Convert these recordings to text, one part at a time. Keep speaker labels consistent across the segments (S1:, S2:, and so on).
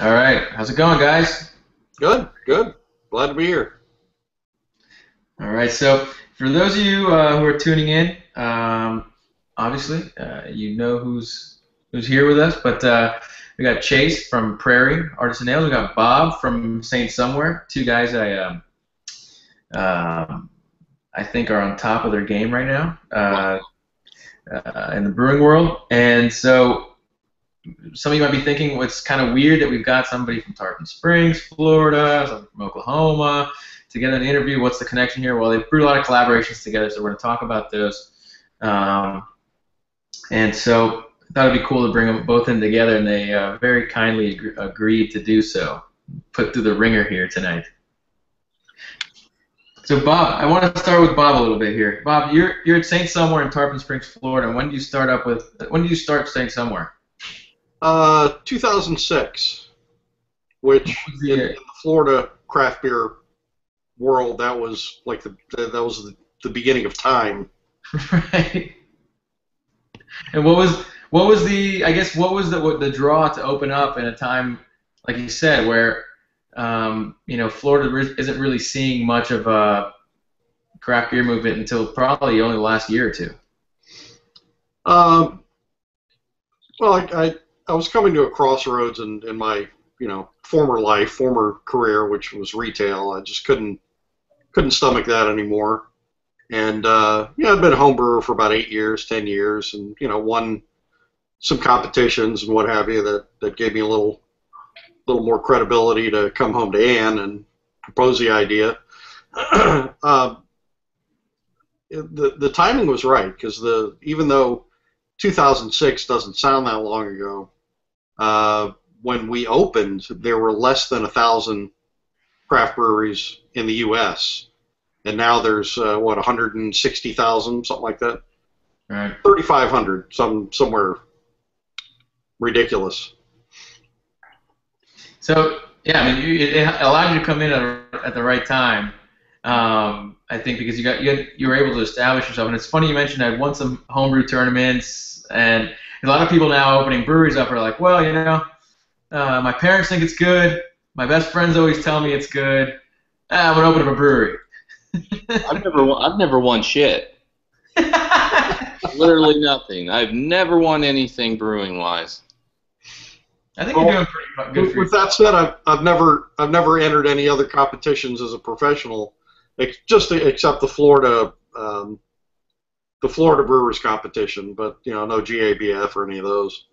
S1: All right, how's it going, guys?
S2: Good, good. Glad to be here.
S1: All right, so for those of you uh, who are tuning in, um, obviously uh, you know who's who's here with us, but uh, we got Chase from Prairie Artisan Ales. We got Bob from Saint Somewhere. Two guys I um, um, I think are on top of their game right now uh, uh, in the brewing world, and so some of you might be thinking well, it's kind of weird that we've got somebody from Tarpon Springs, Florida, from Oklahoma to get an interview. What's the connection here? Well, they've brewed a lot of collaborations together, so we're going to talk about those. Um, and so I thought it'd be cool to bring them both in together, and they uh, very kindly ag- agreed to do so. Put through the ringer here tonight. So Bob, I want to start with Bob a little bit here. Bob, you're you're at Saint Somewhere in Tarpon Springs, Florida. When do you start up with? When do you start Saint Somewhere?
S2: Uh, 2006, which in, in the Florida craft beer world, that was like the that was the, the beginning of time.
S1: right. And what was what was the I guess what was the what, the draw to open up in a time like you said where um, you know Florida re- isn't really seeing much of a craft beer movement until probably only the last year or two.
S2: Um, well, I, I I was coming to a crossroads in, in my you know former life, former career, which was retail. I just couldn't couldn't stomach that anymore. And uh, know, I'd been a home brewer for about eight years, ten years, and you know, won some competitions and what have you that, that gave me a little little more credibility to come home to Ann and propose the idea. uh, the the timing was right because the even though 2006 doesn't sound that long ago, uh, when we opened, there were less than a thousand craft breweries in the U.S. And now there's uh, what 160,000, something like that.
S1: Right.
S2: 3,500, some somewhere ridiculous.
S1: So yeah, I mean, you, it allowed you to come in at, at the right time. Um, I think because you got you, had, you were able to establish yourself, and it's funny you mentioned I'd won some homebrew tournaments, and a lot of people now opening breweries up are like, well, you know, uh, my parents think it's good, my best friends always tell me it's good. Ah, I'm gonna open up a brewery.
S3: I've never won, I've never won shit. Literally nothing. I've never won anything brewing wise.
S1: I think well, you're doing pretty good.
S2: With, with that said, I've, I've never I've never entered any other competitions as a professional, just to, except the Florida um, the Florida Brewers competition, but you know no GABF or any of those.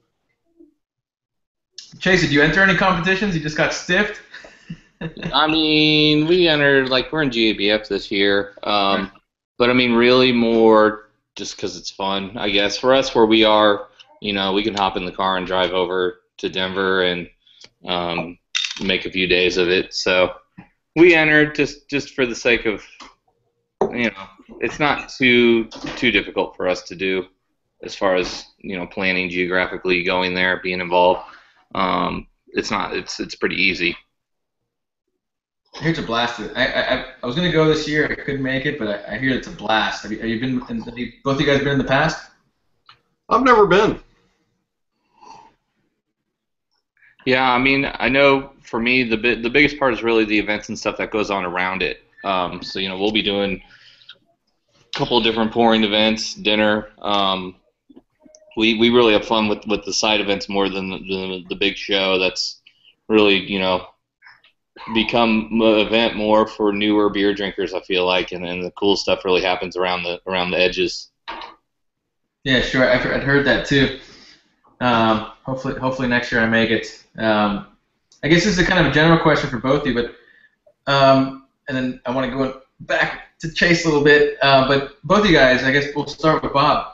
S1: Chase, did you enter any competitions? You just got stiffed.
S3: I mean, we entered like we're in GABF this year, um, but I mean, really more just because it's fun, I guess. For us, where we are, you know, we can hop in the car and drive over to Denver and um, make a few days of it. So we entered just just for the sake of, you know, it's not too too difficult for us to do as far as you know planning geographically, going there, being involved. Um, it's not. It's it's pretty easy.
S1: I hear it's a blast. I, I, I was gonna go this year. I couldn't make it, but I, I hear it's a blast. Have you, have you been? Have you, both of you guys been in the past?
S2: I've never been.
S3: Yeah, I mean, I know for me the bi- the biggest part is really the events and stuff that goes on around it. Um, so you know, we'll be doing a couple different pouring events, dinner. Um, we we really have fun with, with the side events more than the, the, the big show. That's really you know become an event more for newer beer drinkers. I feel like, and then the cool stuff really happens around the around the edges.
S1: Yeah, sure. I've, I've heard that too. Um, hopefully, hopefully next year I make it. Um, I guess this is a kind of a general question for both of you, but um, and then I want to go back to Chase a little bit. Uh, but both of you guys, I guess we'll start with Bob.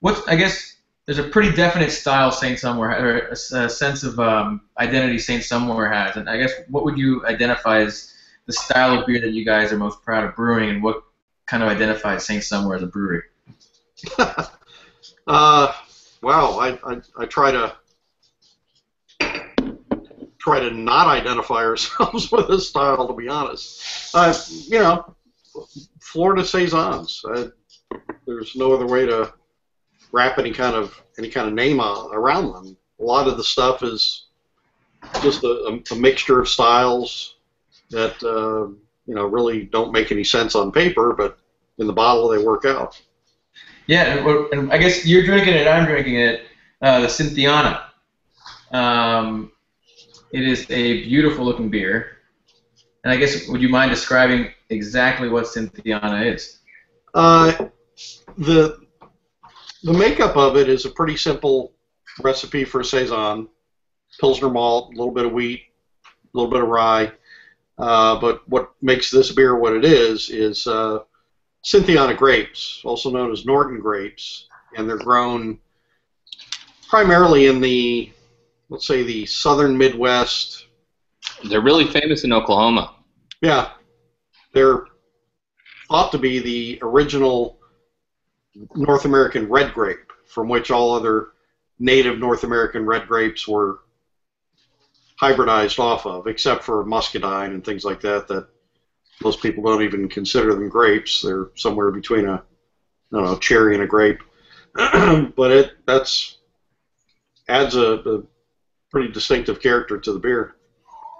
S1: What's I guess there's a pretty definite style Saint Somewhere, or a, sense of um, identity Saint Somewhere has, and I guess what would you identify as the style of beer that you guys are most proud of brewing, and what kind of identifies Saint Somewhere as a brewery?
S2: uh, wow, I, I, I try to try to not identify ourselves with a style, to be honest. Uh, you know, Florida saisons. Uh, there's no other way to wrap any kind of any kind of name around them. A lot of the stuff is just a, a mixture of styles that uh, you know really don't make any sense on paper, but in the bottle they work out.
S1: Yeah, and, and I guess you're drinking it. I'm drinking it. Uh, the Cynthiana. Um, it is a beautiful looking beer. And I guess would you mind describing exactly what Cynthiana is?
S2: Uh, the the makeup of it is a pretty simple recipe for a saison: pilsner malt, a little bit of wheat, a little bit of rye. Uh, but what makes this beer what it is is uh, Cynthiana grapes, also known as Norton grapes, and they're grown primarily in the, let's say, the southern Midwest.
S3: They're really famous in Oklahoma.
S2: Yeah, they're thought to be the original North American red grape, from which all other native North American red grapes were hybridized off of, except for muscadine and things like that. That most people don't even consider them grapes. They're somewhere between a, I know, cherry and a grape. but it that's adds a, a pretty distinctive character to the beer.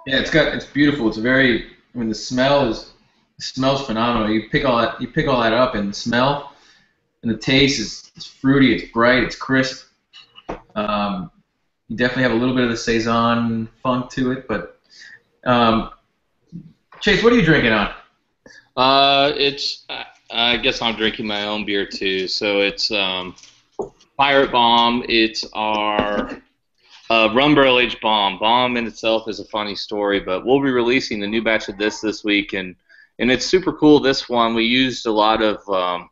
S1: Yeah, it's got it's beautiful. It's very I mean the smell is the smells phenomenal. You pick all that you pick all that up and the smell and the taste is it's fruity, it's bright, it's crisp. Um, you definitely have a little bit of the saison funk to it, but um, Chase, what are you drinking on?
S3: Uh, it's I guess I'm drinking my own beer too. So it's um, Pirate Bomb. It's our uh, rum barrel aged bomb. Bomb in itself is a funny story, but we'll be releasing the new batch of this this week, and and it's super cool. This one we used a lot of um,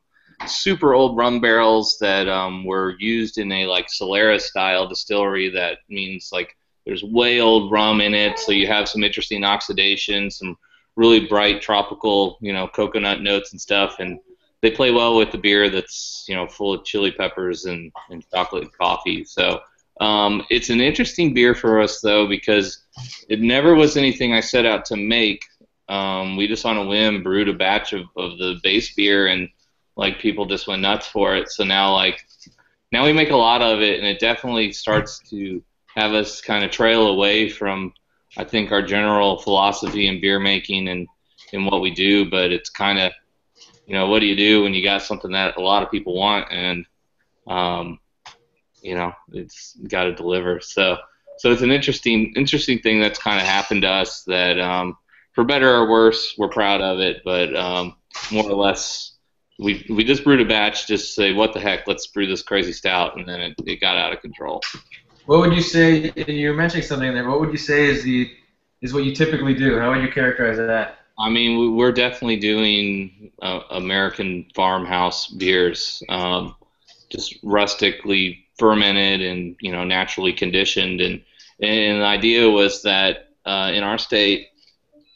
S3: super old rum barrels that um, were used in a like Solera style distillery. That means like there's way old rum in it, so you have some interesting oxidation, some really bright tropical, you know, coconut notes and stuff, and they play well with the beer that's you know full of chili peppers and, and chocolate and coffee. So um, it's an interesting beer for us though because it never was anything I set out to make. Um, we just on a whim brewed a batch of, of the base beer and like people just went nuts for it. So now like now we make a lot of it and it definitely starts to have us kind of trail away from I think our general philosophy in beer making and and what we do, but it's kind of you know what do you do when you got something that a lot of people want and um, you know it's got to deliver. So so it's an interesting interesting thing that's kind of happened to us that um, for better or worse we're proud of it, but um, more or less we we just brewed a batch just say what the heck let's brew this crazy stout and then it, it got out of control.
S1: What would you say? You're mentioning something there. What would you say is the is what you typically do? How would you characterize that?
S3: I mean, we're definitely doing uh, American farmhouse beers, um, just rustically fermented and you know naturally conditioned. And and the idea was that uh, in our state,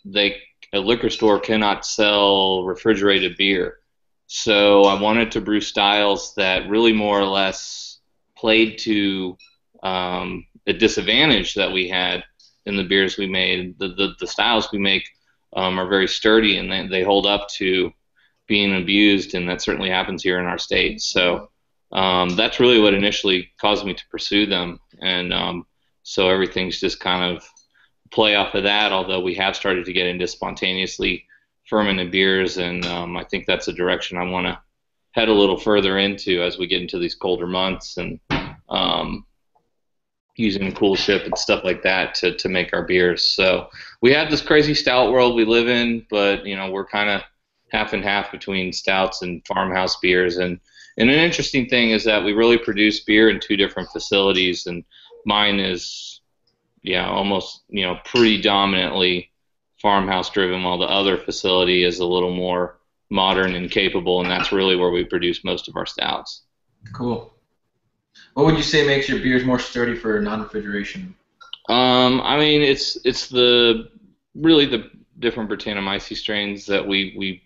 S3: they a liquor store cannot sell refrigerated beer. So I wanted to brew styles that really more or less played to um, a disadvantage that we had in the beers we made. The, the, the styles we make um, are very sturdy and they, they hold up to being abused, and that certainly happens here in our state. So um, that's really what initially caused me to pursue them. And um, so everything's just kind of play off of that, although we have started to get into spontaneously fermented beers, and um, I think that's a direction I want to head a little further into as we get into these colder months and um, using coolship and stuff like that to, to make our beers. So we have this crazy stout world we live in, but you know we're kind of half and half between stouts and farmhouse beers. And and an interesting thing is that we really produce beer in two different facilities, and mine is yeah almost you know predominantly farmhouse driven, while the other facility is a little more modern and capable, and that's really where we produce most of our stouts.
S1: Cool. What would you say makes your beers more sturdy for non-refrigeration?
S3: Um, I mean, it's it's the really the different Brettanomyces strains that we we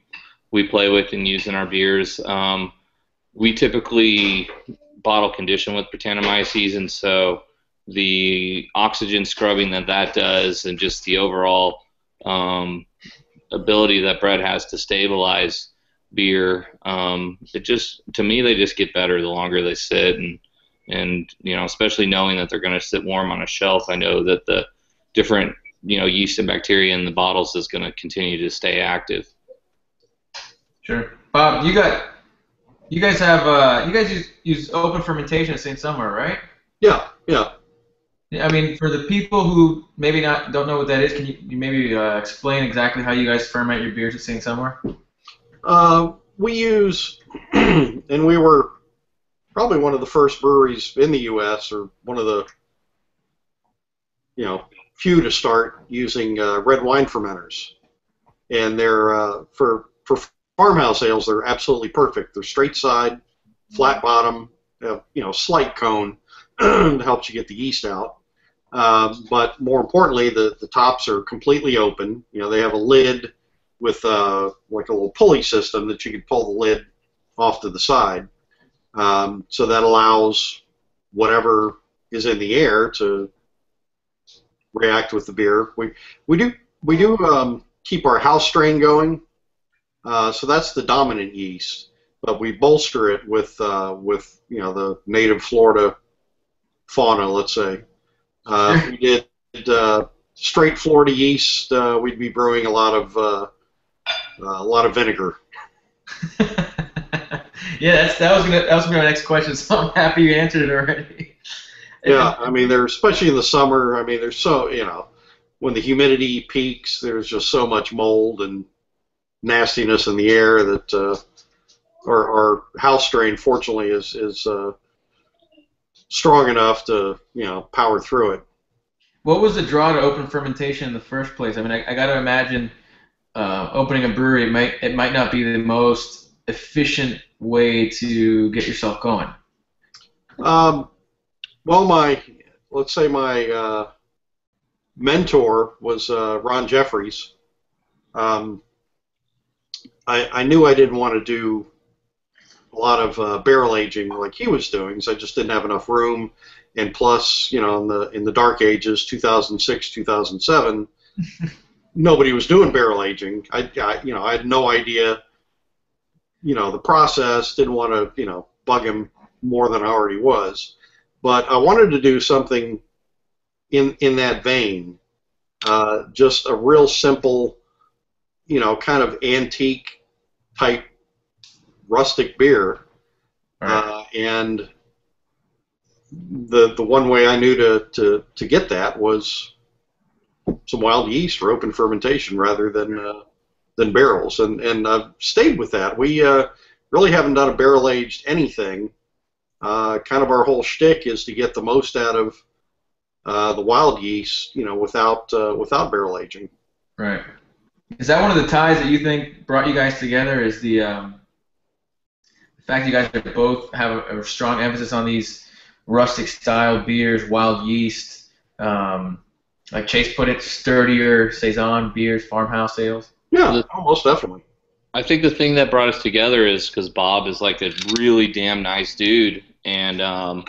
S3: we play with and use in our beers. Um, we typically bottle condition with Brettanomyces, and so the oxygen scrubbing that that does, and just the overall um, ability that Brett has to stabilize beer, um, it just to me they just get better the longer they sit and and you know especially knowing that they're going to sit warm on a shelf i know that the different you know yeast and bacteria in the bottles is going to continue to stay active.
S1: Sure, Bob. You got you guys have uh, you guys use, use open fermentation at St. Somewhere, right?
S2: Yeah, yeah.
S1: I mean, for the people who maybe not don't know what that is, can you, you maybe uh, explain exactly how you guys ferment your beers at St. Somewhere?
S2: Uh, we use, and we were probably one of the first breweries in the U.S. or one of the, you know, few to start using uh, red wine fermenters, and they're uh, for for farmhouse ales they're absolutely perfect. They're straight side, flat bottom, uh, you know, slight cone helps you get the yeast out. Um, but more importantly, the, the tops are completely open. You know, they have a lid with uh, like a little pulley system that you can pull the lid off to the side. Um, so that allows whatever is in the air to react with the beer. We we do we do um, keep our house strain going, uh, so that's the dominant yeast. But we bolster it with uh, with you know the native Florida fauna, let's say. Uh, we did uh, straight Florida yeast, uh, we'd be brewing a lot of uh, a lot of vinegar.
S1: yeah, that's, that was gonna that was gonna be my next question. So I'm happy you answered it already.
S2: yeah, I mean, there's especially in the summer. I mean, there's so you know when the humidity peaks, there's just so much mold and nastiness in the air that uh, our, our house strain, fortunately, is is uh, strong enough to you know power through it.
S1: What was the draw to open fermentation in the first place? I mean, I, I got to imagine uh, opening a brewery. It might it might not be the most efficient way to get yourself going.
S2: Um, well, my let's say my uh, mentor was uh, Ron Jeffries. Um, I, I knew I didn't want to do a lot of uh, barrel aging like he was doing, so I just didn't have enough room. And plus, you know, in the in the dark ages, 2006, 2007, nobody was doing barrel aging. I, I, you know, I had no idea, you know, the process. Didn't want to, you know, bug him more than I already was. But I wanted to do something in in that vein, uh, just a real simple, you know, kind of antique type rustic beer,
S1: Right.
S2: uh, and the the one way I knew to, to, to get that was some wild yeast for open fermentation rather than uh, than barrels, and and I've stayed with that. We uh, really haven't done a barrel aged anything. Uh, kind of our whole shtick is to get the most out of uh, the wild yeast, you know, without uh, without barrel aging.
S1: Right. Is that one of the ties that you think brought you guys together? Is the um, the fact you guys both have a, a strong emphasis on these rustic style beers, wild yeast, um, like Chase put it, sturdier saison beers, farmhouse ales.
S2: Yeah, almost definitely.
S3: I think the thing that brought us together is because Bob is like a really damn nice dude, and um,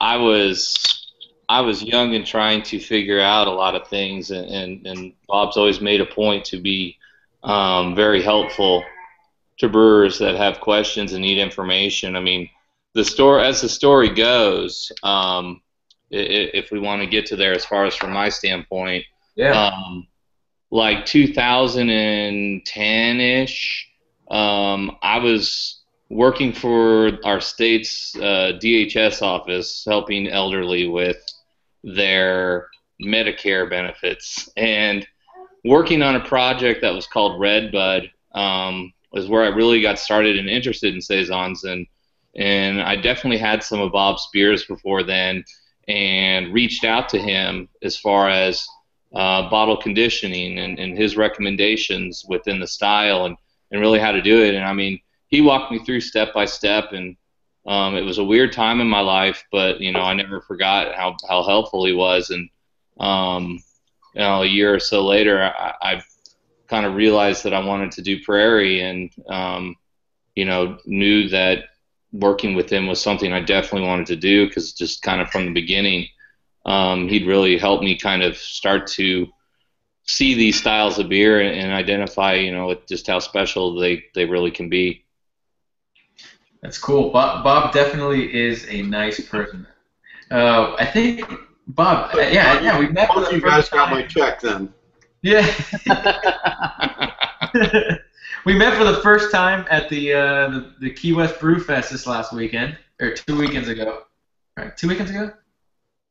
S3: I was I was young and trying to figure out a lot of things, and, and, and Bob's always made a point to be um, very helpful to brewers that have questions and need information. I mean, the story as the story goes, um, if we want to get to there, as far as from my standpoint,
S1: Yeah.
S3: um, like 2010 ish, um, I was working for our state's uh, DHS office, helping elderly with their Medicare benefits, and working on a project that was called Redbud um, was where I really got started and interested in saisons, and and I definitely had some of Bob's beers before then, and reached out to him as far as uh, bottle conditioning and, and his recommendations within the style and, and really how to do it. And I mean, he walked me through step by step, and um, it was a weird time in my life, but you know, I never forgot how, how helpful he was. And um, you know, a year or so later, I, I kind of realized that I wanted to do Prairie, and um, you know, knew that working with him was something I definitely wanted to do because just kind of from the beginning um, he'd really helped me kind of start to see these styles of beer and, and identify, you know, just how special they, they really can be.
S1: That's cool. Bob, Bob definitely is a nice person. Uh, I think Bob, uh, yeah, yeah, we met for
S2: Both you guys got my check then.
S1: Yeah. we met for the first time at the, uh, the the Key West Brew Fest this last weekend, or two weekends ago. Right, two weekends ago.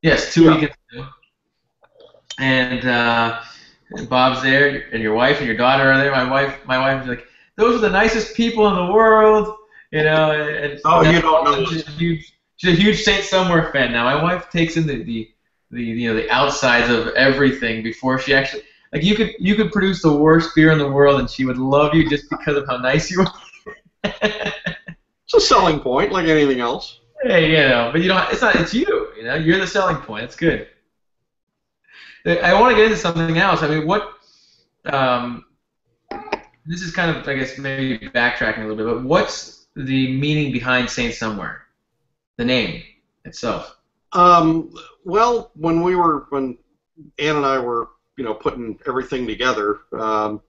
S1: Yes, two
S2: Yeah.
S1: weekends ago. And uh, Bob's there, and your wife and your daughter are there. My wife, my wife is like, "Those are the nicest people in the world," you know. And,
S2: Oh, you don't know
S1: She's a huge, she's a huge Saint Somewhere fan now. My wife takes in the, the, the you know the outsides of everything before she actually like you could you could produce the worst beer in the world and she would love you just because of how nice you are.
S2: It's a selling point, like anything else.
S1: hey, you know, but you don't. It's not. It's you. You know, you're the selling point. It's good. I want to get into something else. I mean, what? Um, this is kind of, I guess, maybe backtracking a little bit, but what's the meaning behind Saint Somewhere? The name itself.
S2: Um, well, when we were when Ann and I were you know putting everything together, um,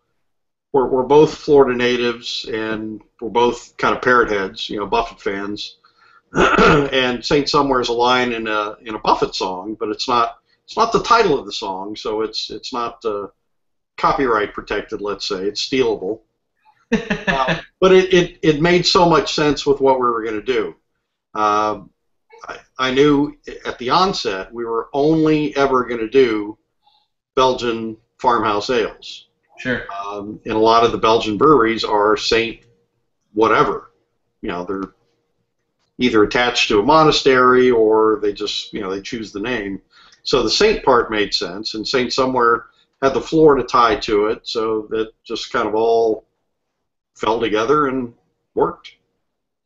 S2: we're we're both Florida natives and we're both kind of parrot heads, you know, Buffett fans. and Saint Somewhere is a line in a in a Buffett song, but it's not it's not the title of the song, so it's it's not uh, copyright protected. Let's say it's stealable. Uh, but it, it, it made so much sense with what we were going to do. Um, I, I knew at the onset we were only ever going to do Belgian farmhouse ales.
S1: sure.
S2: Um, and a lot of the Belgian breweries are Saint whatever. You know, they're either attached to a monastery or they just, you know, they choose the name. So the Saint part made sense, and Saint somewhere had the Florida tie to it, so that just kind of all fell together and worked.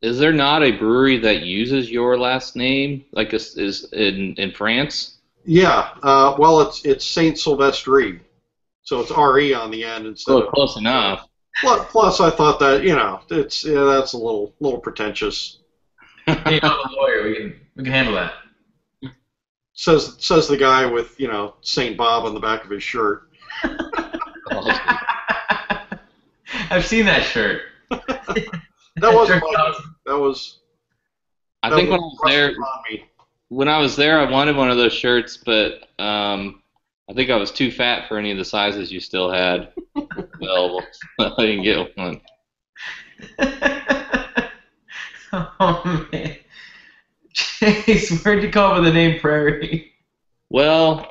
S3: Is there not a brewery that uses your last name, like is, is in in France?
S2: Yeah, uh, well, it's it's Saint Sylvestre, so it's re on the end instead
S3: Oh,
S2: of.
S3: close enough.
S2: Plus, plus, I thought that you know it's yeah, that's a little little pretentious.
S1: Hey, I'm a lawyer. We can we can handle that.
S2: Says says the guy with you know Saint Bob on the back of his shirt.
S1: I've seen that shirt.
S2: That wasn't
S1: Shirt
S2: my, that was.
S3: I
S2: that
S3: think when I was there,
S2: thrust upon me.
S3: when I was there, I wanted one of those shirts, but um, I think I was too fat for any of the sizes you still had available. I didn't get one.
S1: oh man, Chase, where'd you come up with the name Prairie?
S3: Well,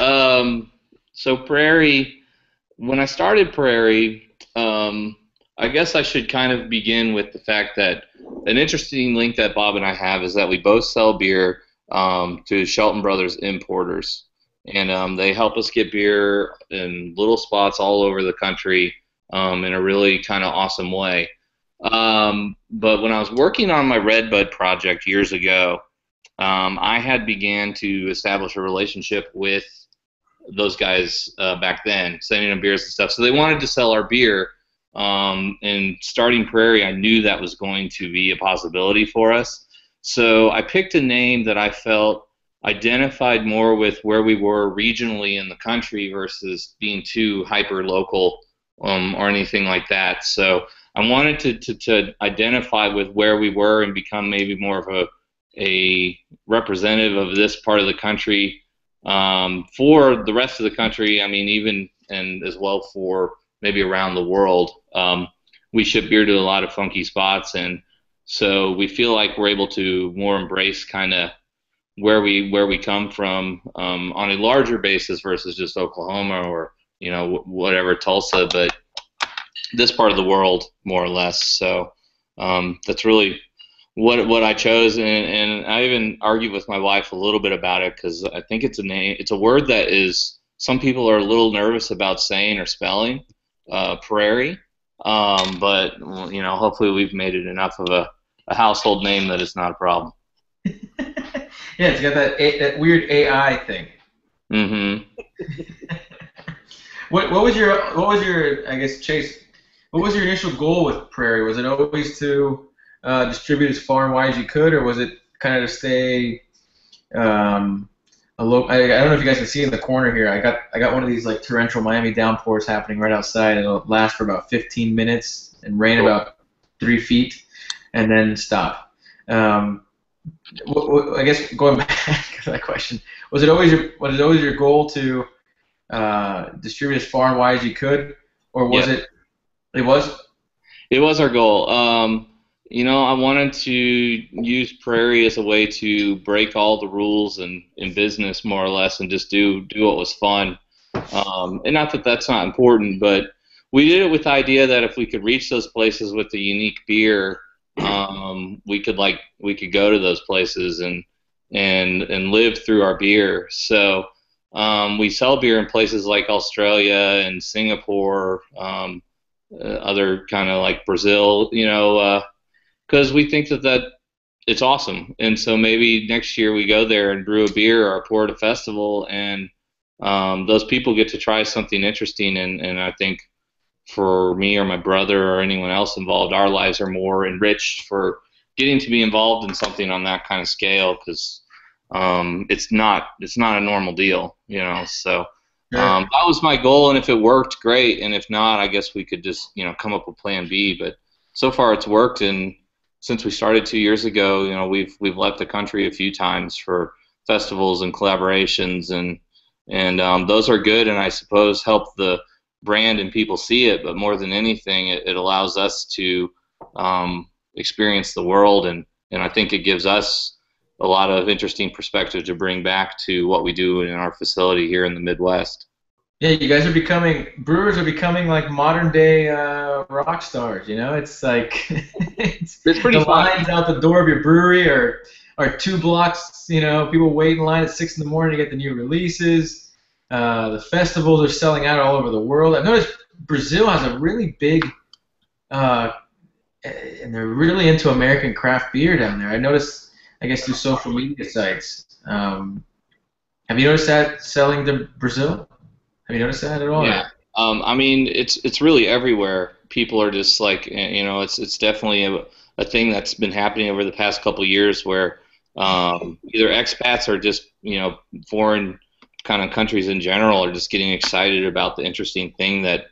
S3: um, so Prairie, when I started Prairie, um, I guess I should kind of begin with the fact that an interesting link that Bob and I have is that we both sell beer um, to Shelton Brothers importers. And um, they help us get beer in little spots all over the country um, in a really kind of awesome way. Um, but when I was working on my Redbud project years ago, um, I had began to establish a relationship with those guys uh, back then, sending them beers and stuff. So they wanted to sell our beer. Um, and starting Prairie, I knew that was going to be a possibility for us. So I picked a name that I felt identified more with where we were regionally in the country versus being too hyper local um, or anything like that. So I wanted to, to, to identify with where we were and become maybe more of a a representative of this part of the country um, for the rest of the country. I mean, even and as well for maybe around the world. Um, we ship beer to a lot of funky spots, and so we feel like we're able to more embrace kind of where we where we come from um, on a larger basis versus just Oklahoma or you know wh- whatever Tulsa, but this part of the world more or less. So um, that's really what what I chose, and, and I even argued with my wife a little bit about it because I think it's a name, it's a word that is some people are a little nervous about saying or spelling, uh, prairie. Um, but you know, hopefully we've made it enough of a, a household name that it's not a problem.
S1: yeah, it's got that a, that weird AI thing.
S3: Mm-hmm.
S1: What what was your what was your I guess Chase? What was your initial goal with Prairie? Was it always to uh, distribute as far and wide as you could, or was it kind of to stay um, a low? I, I don't know if you guys can see in the corner here. I got I got one of these like torrential Miami downpours happening right outside. It'll last for about 15 minutes and rain
S3: Cool.
S1: about three feet, and then stop. Um, I guess going back to that question. Was it always your was it always your goal to uh, distribute as far and wide as you could, or was
S3: Yeah.
S1: it? It was.
S3: It was our goal. Um, you know, I wanted to use Prairie as a way to break all the rules in, in business, more or less, and just do do what was fun. Um, and not that that's not important, but we did it with the idea that if we could reach those places with a unique beer, um, we could like we could go to those places and and and live through our beer. So um, we sell beer in places like Australia and Singapore. Um, uh, other kind of like Brazil, you know, because we think that that it's awesome, and so maybe next year we go there and brew a beer or pour at a festival, and um, those people get to try something interesting, and and I think for me or my brother or anyone else involved, our lives are more enriched for getting to be involved in something on that kind of scale because um, it's not it's not a normal deal, you know, so. Um, that was my goal, and if it worked, great. And if not, I guess we could just you know come up with Plan B. But so far, it's worked. And since we started two years ago, you know we've we've left the country a few times for festivals and collaborations, and and um, those are good. And I suppose help the brand and people see it. But more than anything, it, it allows us to um, experience the world, and and I think it gives us a lot of interesting perspective to bring back to what we do in our facility here in the Midwest.
S1: Yeah, you guys are becoming brewers are becoming like modern day uh, rock stars. You know, it's like it's,
S3: It's pretty
S1: the
S3: fun.
S1: lines out the door of your brewery are are two blocks. You know, people wait in line at six in the morning to get the new releases. Uh, the festivals are selling out all over the world. I've noticed Brazil has a really big, uh, and they're really into American craft beer down there. I noticed, I guess, through social media sites. Um, have you noticed that selling to Brazil? Have you noticed that at all?
S3: Yeah. Um, I mean, it's it's really everywhere. People are just like, eh, you know, it's it's definitely a, a thing that's been happening over the past couple years where um, either expats or just you know foreign kind of countries in general are just getting excited about the interesting thing that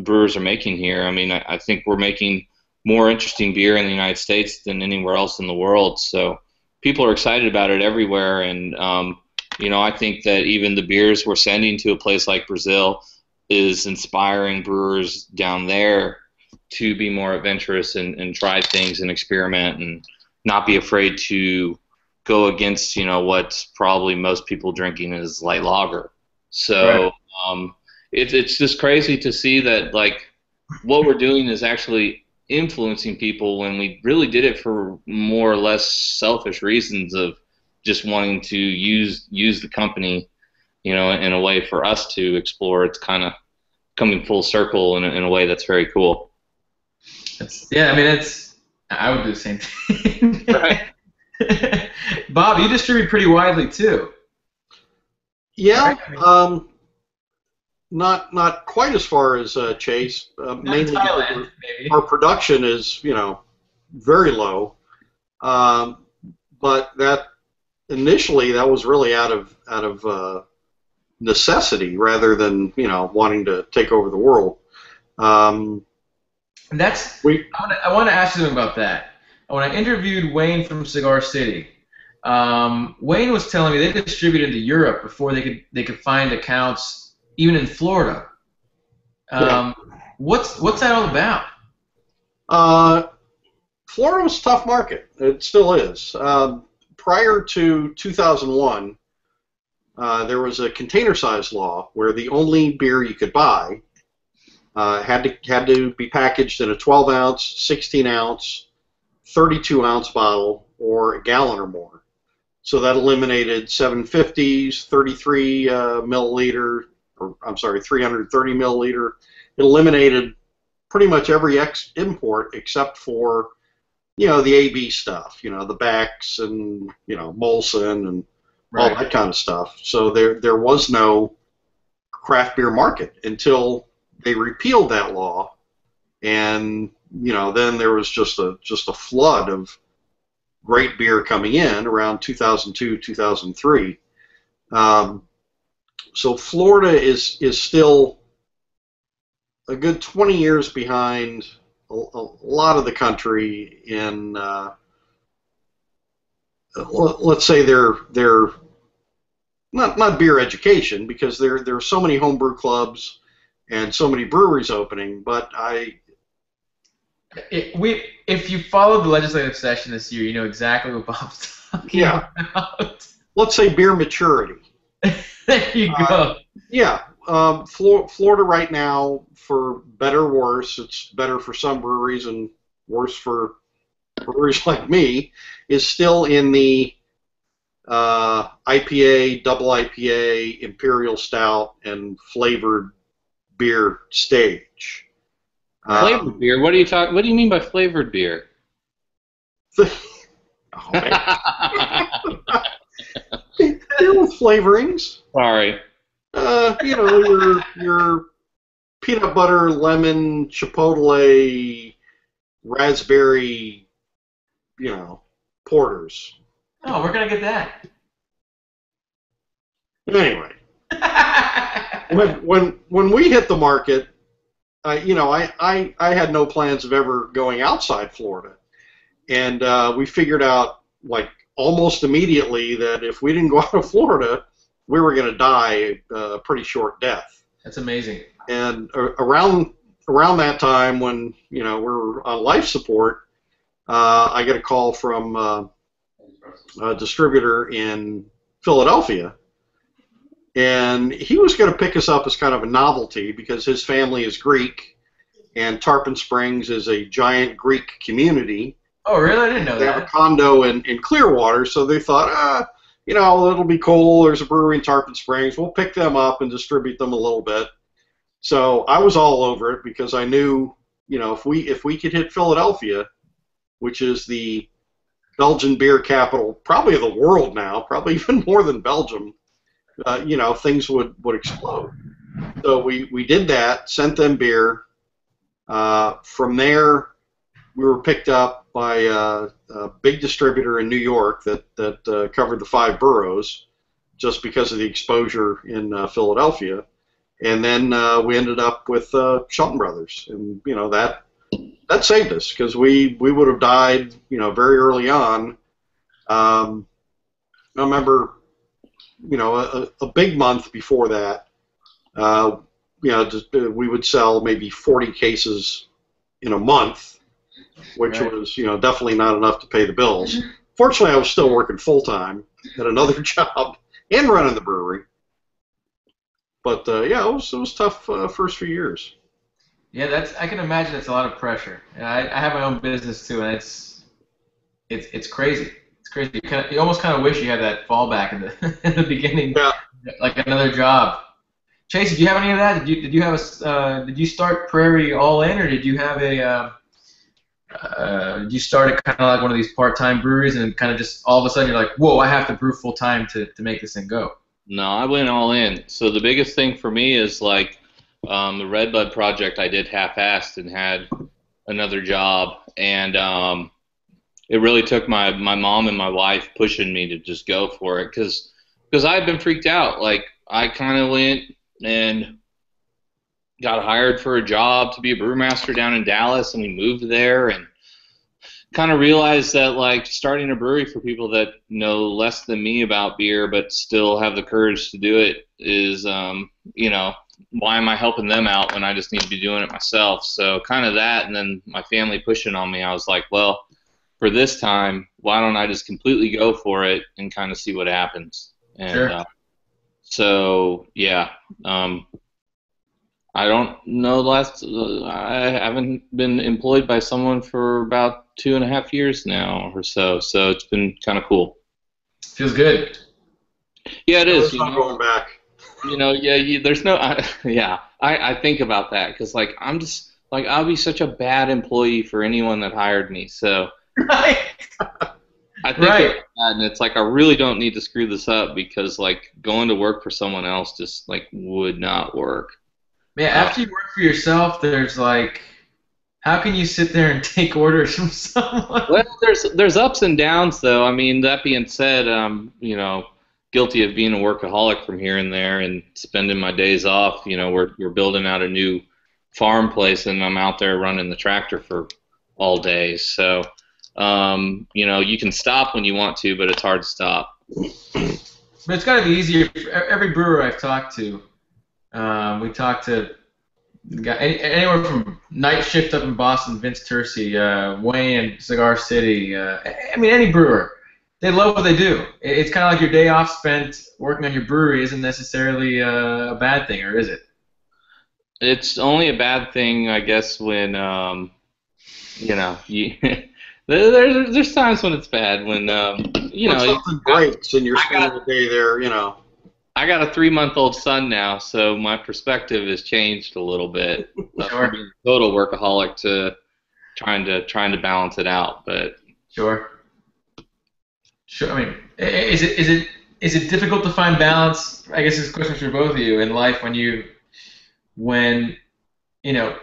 S3: brewers are making here. I mean, I, I think we're making more interesting beer in the United States than anywhere else in the world. So people are excited about it everywhere, and um, you know, I think that even the beers we're sending to a place like Brazil is inspiring brewers down there to be more adventurous and, and try things and experiment and not be afraid to go against, you know, what probably most people drinking is light lager. So um, it, it's just crazy to see that, like, what we're doing is actually influencing people when we really did it for more or less selfish reasons of just wanting to use use the company, you know, in a way for us to explore. It's kind of coming full circle in a, in a way that's very cool.
S1: It's, yeah, I mean, it's. I would do the same thing.
S3: Right.
S1: Bob, you distribute pretty widely too.
S2: Yeah,
S1: Right.
S2: um, not not quite as far as uh, Chase. Uh,
S1: Not
S2: mainly
S1: Thailand,
S2: because
S1: maybe.
S2: our production is you know very low, um, but that initially that was really out of out of uh, necessity rather than you know wanting to take over the world. Um,
S1: And that's.
S2: we
S1: I want to. I want to ask you about that. When I interviewed Wayne from Cigar City, um, Wayne was telling me they distributed to Europe before they could they could find accounts even in Florida. Um, What's what's that all about?
S2: Uh, Florida was a tough market. It still is. Um, prior to 2001, uh, there was a container size law where the only beer you could buy uh, had to had to be packaged in a 12 ounce, 16 ounce, 32 ounce bottle, or a gallon or more. So that eliminated 750s, 33 uh, milliliter, or I'm sorry, 330 milliliter. It eliminated pretty much every ex- import except for you know the AB stuff, you know the Becks and you know Molson and all that kind of stuff. So there there was no craft beer market until they repealed that law, and you know then there was just a just a flood of great beer coming in around 2002 2003. Um, so Florida is is still a good 20 years behind a, a lot of the country in uh, let's say they're they're not not beer education because there there are so many homebrew clubs and so many breweries opening. But I
S1: It, we, if you follow the legislative session this year, you know exactly what Bob's talking
S2: Yeah.
S1: about.
S2: let's say beer maturity.
S1: there you go.
S2: Uh, Yeah, um, Florida right now, for better or worse, it's better for some breweries and worse for breweries like me, is still in the uh, IPA, double IPA, imperial stout, and flavored beer stage.
S3: Flavored
S2: Um,
S3: beer. What do you talk? What do you mean by flavored beer?
S2: oh, man. beer with flavorings.
S3: Sorry.
S2: Uh, you know, your your peanut butter, lemon, chipotle, raspberry, you know, porters.
S1: oh, we're gonna get that.
S2: Anyway, when when when we hit the market, I you know, I I I had no plans of ever going outside Florida, and uh, we figured out like almost immediately that if we didn't go out of Florida, we were going to die a pretty short death.
S1: That's amazing.
S2: and around around that time when you know we are on life support, uh, I get a call from uh, a distributor in Philadelphia, and he was going to pick us up as kind of a novelty because his family is Greek, and Tarpon Springs is a giant Greek community.
S1: Oh, really? I didn't know
S2: They have a condo in, in Clearwater, so they thought, ah, you know, it'll be cool. There's a brewery in Tarpon Springs. We'll pick them up and distribute them a little bit. So I was all over it because I knew, you know, if we if we could hit Philadelphia, which is the Belgian beer capital, probably of the world now, probably even more than Belgium, uh, you know, things would would explode. So we we did that, sent them beer. Uh, from there, we were picked up by uh, a big distributor in New York that that uh, covered the five boroughs, just because of the exposure in uh, Philadelphia, and then uh, we ended up with uh, Shelton Brothers, and you know that that saved us because we we would have died, you know, very early on. Um, I remember, you know, a, a big month before that, uh, you know, just, uh, we would sell maybe 40 cases in a month, which
S1: Right.
S2: was, you know, definitely not enough to pay the bills. Fortunately, I was still working full time at another job and running the brewery. But uh, yeah, it was it was tough uh, first few years.
S1: Yeah, that's. I can imagine it's a lot of pressure. And I, I have my own business too, and it's, it's, it's crazy. It's crazy. You, kind of, you almost kind of wish you had that fallback in the in the beginning,
S2: Yeah.
S1: like another job. Chase, did you have any of that? Did you did you have a uh, did you start Prairie all in, or did you have a uh, you started kind of like one of these part-time breweries, and kind of just all of a sudden you're like, whoa, I have to brew full time to to make this thing go.
S3: No, I went all in. So the biggest thing for me is like um, the Redbud project I did half-assed and had another job, and um, it really took my my mom and my wife pushing me to just go for it because because I had been freaked out. Like I kind of went and got hired for a job to be a brewmaster down in Dallas, and we moved there and kind of realized that like starting a brewery for people that know less than me about beer but still have the courage to do it is um, you know why am I helping them out when I just need to be doing it myself? So kind of that, and then my family pushing on me. I was like, well, for this time, why don't I just completely go for it and kind of see what happens? And
S1: Sure.
S3: uh, so yeah, um, I don't know. the Last uh, I haven't been employed by someone for about two and a half years now or so. So it's been kind of cool.
S1: Feels good.
S3: Yeah, it is.
S2: It's
S3: You
S2: not
S3: know,
S2: going back.
S3: you know yeah you, there's no I, yeah I, I think about that because like i'm just like i'll be such a bad employee for anyone that hired me so
S1: Right.
S3: i think
S1: Right.
S3: about that and it's like i really don't need to screw this up because like going to work for someone else just like would not work
S1: Man, after you work for yourself, there's like, how can you sit there and take orders from someone?
S3: well there's there's ups and downs though i mean that being said um you know guilty of being a workaholic from here and there and spending my days off you know we're we're building out a new farm place and i'm out there running the tractor for all day so um you know you can stop when you want to but it's hard to stop
S1: But it's got to be easier. For every brewer I've talked to, um, we talked to got any, anywhere from Night Shift up in Boston, Vince Tercy, uh, Wayne, Cigar City. Uh, I mean, any brewer. They love what they do. It's kind of like your day off spent working on your brewery isn't necessarily uh, a bad thing, or is it?
S3: It's only a bad thing, I guess, when um, you know you. there's there's times when it's bad when um, you
S2: When
S3: know
S2: something breaks and you're spending the day there, you know.
S3: I got a three month old son now, so my perspective has changed a little bit.
S1: Sure.
S3: From being a total workaholic to trying to trying to balance it out. But
S1: Sure. Sure. I mean, is it is it is it difficult to find balance? I guess this question is for both of you in life when you when you know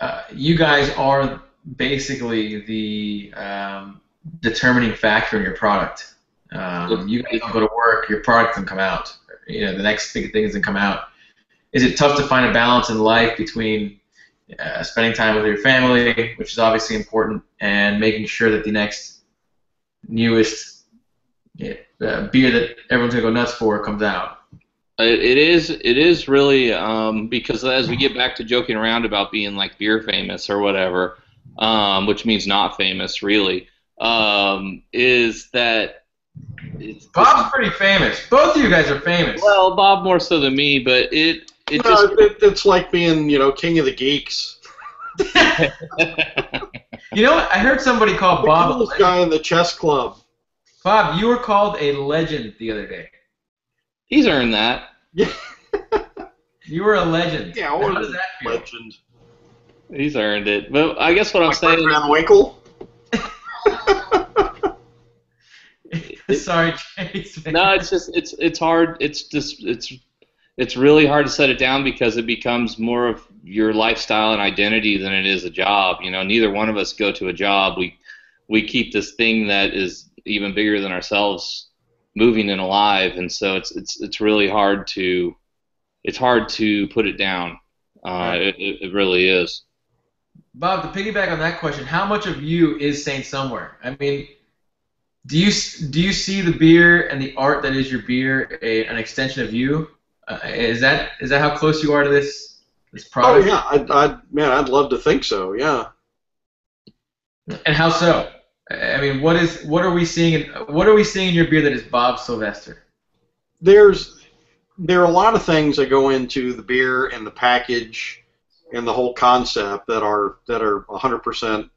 S1: uh, you guys are basically the um, determining factor in your product. Um, you guys don't go to work, your product doesn't come out. You know, the next big thing doesn't come out. Is it tough to find a balance in life between uh, spending time with your family, which is obviously important, and making sure that the next newest uh, beer that everyone's gonna go nuts for comes out.
S3: It, it is it is really um, because as we get back to joking around about being like beer famous or whatever, um, which means not famous really, um, is that it's
S1: Bob's pretty famous. Both of you guys are famous.
S3: well Bob more so than me, but it it
S2: No,
S3: just
S2: it, it's like being, you know, king of the geeks.
S1: you know what? I heard somebody call
S2: The
S1: Bob. a
S2: coolest guy in the chess club.
S1: Bob, you were called a legend the other day.
S3: he's earned that.
S1: You were a legend.
S2: Yeah,
S1: How
S2: what
S1: does that feel?
S2: legend?
S3: He's earned it. But I guess what I'm
S2: Like
S3: saying.
S2: Van Winkle?
S1: Sorry, Chase.
S3: no, it's just it's it's hard. It's just it's it's really hard to set it down because it becomes more of your lifestyle and identity than it is a job. You know, neither one of us go to a job. We we keep this thing that is even bigger than ourselves moving and alive, and so it's it's it's really hard to it's hard to put it down. Uh, it, it it really is.
S1: Bob, to piggyback on that question, how much of you is Saint Somewhere? I mean, do you do you see the beer and the art that is your beer a, an extension of you? Uh, is that is that how close you are to this this
S2: Oh
S1: product?
S2: yeah, I'd, I'd man, I'd love to think so. Yeah.
S1: And how so? I I mean, what is what are we seeing? In, what are we seeing in your beer that is Bob Sylvester?
S2: There's there are a lot of things that go into the beer and the package and the whole concept that are that are 100%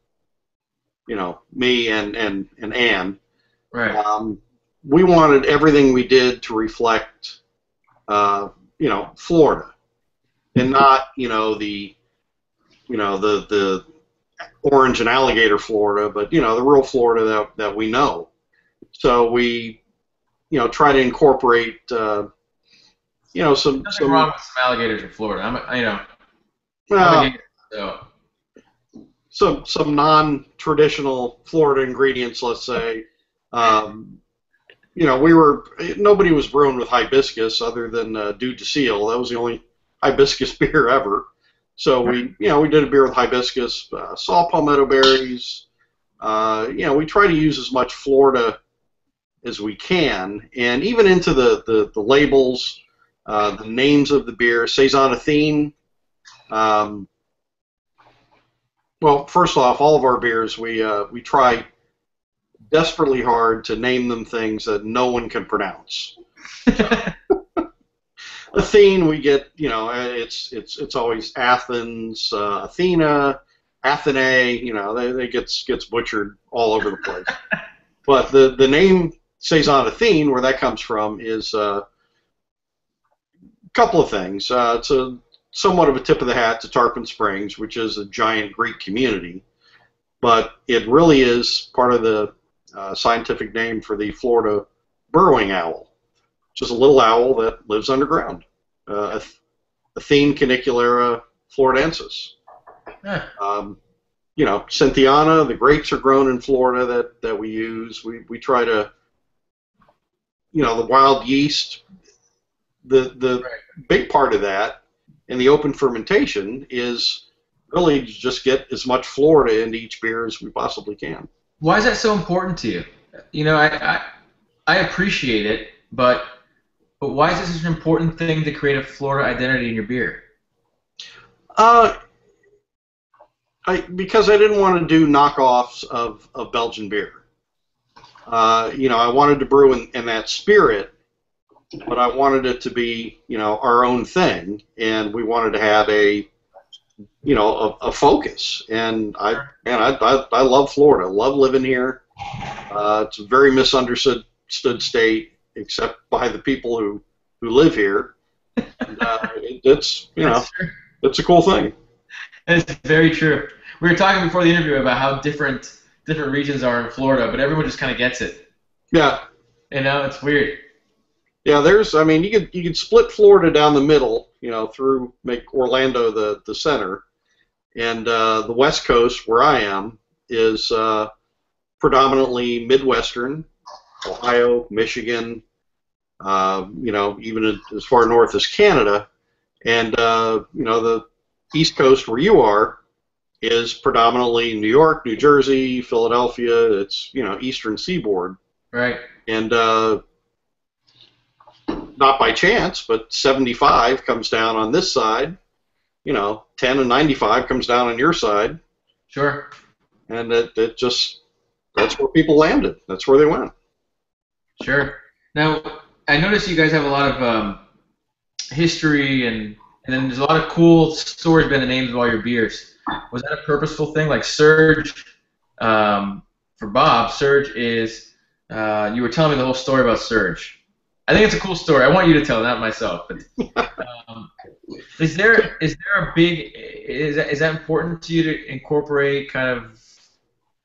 S2: you know me and and and Ann.
S1: Right.
S2: Um, we wanted everything we did to reflect, uh, you know, Florida, and not, you know, the, you know, the the orange and alligator Florida, but you know, the real Florida that that we know. So we, you know, try to incorporate, uh, you know, some
S1: Nothing
S2: some
S1: wrong with some alligators in Florida. I'm, I know.
S2: well,
S1: a so
S2: some some non-traditional Florida ingredients, let's say. Um, you know, we were nobody was brewing with hibiscus other than uh, Dieu du Ciel. That was the only hibiscus beer ever. So we, you know, we did a beer with hibiscus, uh, saw palmetto berries. Uh, you know, we try to use as much Florida as we can, and even into the the, the labels, uh, the names of the beer. Saison Athene. Um, well, first off, all of our beers, we uh, we try desperately hard to name them things that no one can pronounce. Athene, we get, you know, it's it's it's always Athens, uh, Athena, Athene, you know, they, they gets gets butchered all over the place. but the the name Saison Athene, where that comes from, is uh, a couple of things. Uh, it's a somewhat of a tip of the hat to Tarpon Springs, which is a giant Greek community, but it really is part of the uh, scientific name for the Florida burrowing owl, which is a little owl that lives underground. Uh, Athene cunicularia floridensis.
S1: Huh.
S2: Um, you know, Cynthiana, the grapes are grown in Florida that, that we use. We, we try to, you know, the wild yeast, the, the
S1: Right.
S2: big part of that in the open fermentation is really to just get as much Florida into each beer as we possibly can.
S1: Why is that so important to you? You know, I, I I appreciate it, but but why is this such an important thing to create a Florida identity in your beer?
S2: Uh, I because I didn't want to do knockoffs of, of Belgian beer. Uh, you know, I wanted to brew in, in that spirit, but I wanted it to be, you know, our own thing, and we wanted to have a, you know, a, a focus. And I, man, I, I, I love Florida. I love living here. Uh, it's a very misunderstood state, except by the people who, who live here. And, uh, it, it's, you know, it's a cool thing.
S1: It's very true. We were talking before the interview about how different different regions are in Florida, but everyone just kind of gets it.
S2: Yeah.
S1: You know, it's weird.
S2: Yeah, there's. I mean, you could you could split Florida down the middle, you know, through make Orlando the the center, and uh, the West Coast, where I am, is uh, predominantly Midwestern, Ohio, Michigan, uh, you know, even as far north as Canada, and uh, you know the East Coast, where you are, is predominantly New York, New Jersey, Philadelphia. It's you know Eastern Seaboard.
S1: Right.
S2: And uh, not by chance, but 75 comes down on this side. You know, 10 and 95 comes down on your side.
S1: Sure.
S2: And it, it just that's where people landed. That's where they went.
S1: Sure. Now, I notice you guys have a lot of um, history and and then there's a lot of cool stories behind the names of all your beers. Was that a purposeful thing? Like Surge, um, for Bob, Surge is, uh, you were telling me the whole story about Surge. I think it's a cool story. I want you to tell not myself. But um, is there is there a big is that, is that important to you to incorporate kind of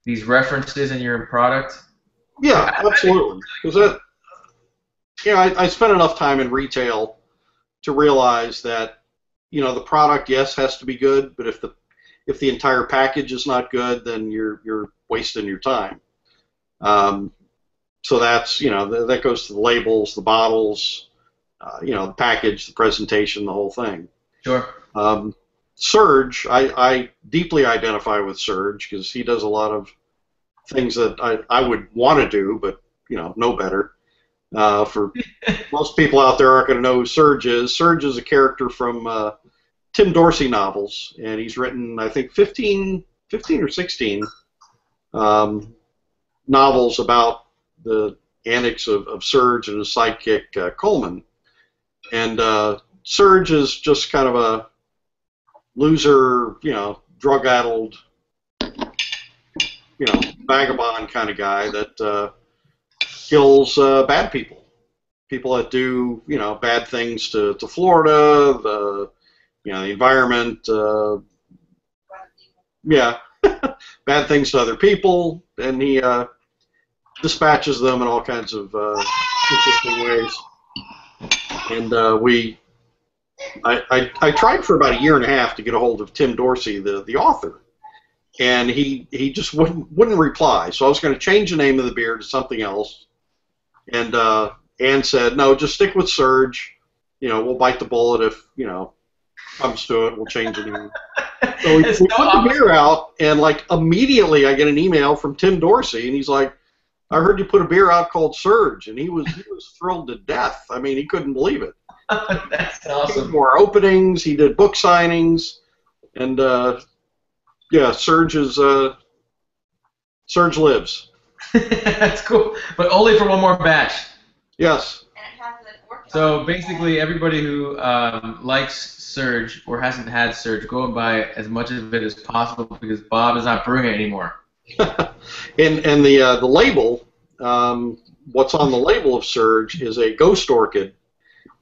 S1: these references in your product?
S2: Yeah, absolutely. Because that, you know, I, I spent enough time in retail to realize that you know the product yes has to be good, but if the if the entire package is not good, then you're you're wasting your time. Um, so that's you know that goes to the labels, the bottles, uh, you know the package, the presentation, the whole thing.
S1: Sure.
S2: Um, Surge, I, I deeply identify with Surge because he does a lot of things that I, I would want to do, but you know know better. Uh, for most people out there aren't going to know who Surge is. Surge is a character from uh, Tim Dorsey novels, and he's written, I think, 15, 15 or 16 um, novels about the antics of, of Surge and his sidekick uh, Coleman. And uh, Surge is just kind of a loser, you know, drug-addled, you know, vagabond kind of guy that uh, kills uh, bad people, people that do, you know, bad things to, to Florida, the you know, the environment, uh, yeah, bad things to other people, and he uh, dispatches them in all kinds of uh, interesting ways. And uh, we, I, I, I tried for about a year and a half to get a hold of Tim Dorsey, the, the author, and he, he just wouldn't wouldn't reply. So I was going to change the name of the beer to something else, and uh, Anne said, no, just stick with Surge. You know, we'll bite the bullet if you know comes to it, we'll change it. Again. So we, we put the beer out, and like immediately, I get an email from Tim Dorsey, and he's like, "I heard you put a beer out called Surge," and he was he was thrilled to death. I mean, he couldn't believe it.
S1: That's awesome.
S2: More openings. He did book signings, and uh, yeah, Surge is uh, Surge lives.
S1: That's cool, but only for one more batch.
S2: Yes.
S1: So basically, everybody who um, likes Surge or hasn't had Surge, go and buy as much of it as possible because Bob is not brewing it anymore.
S2: and and the uh, the label, um, what's on the label of Surge is a ghost orchid,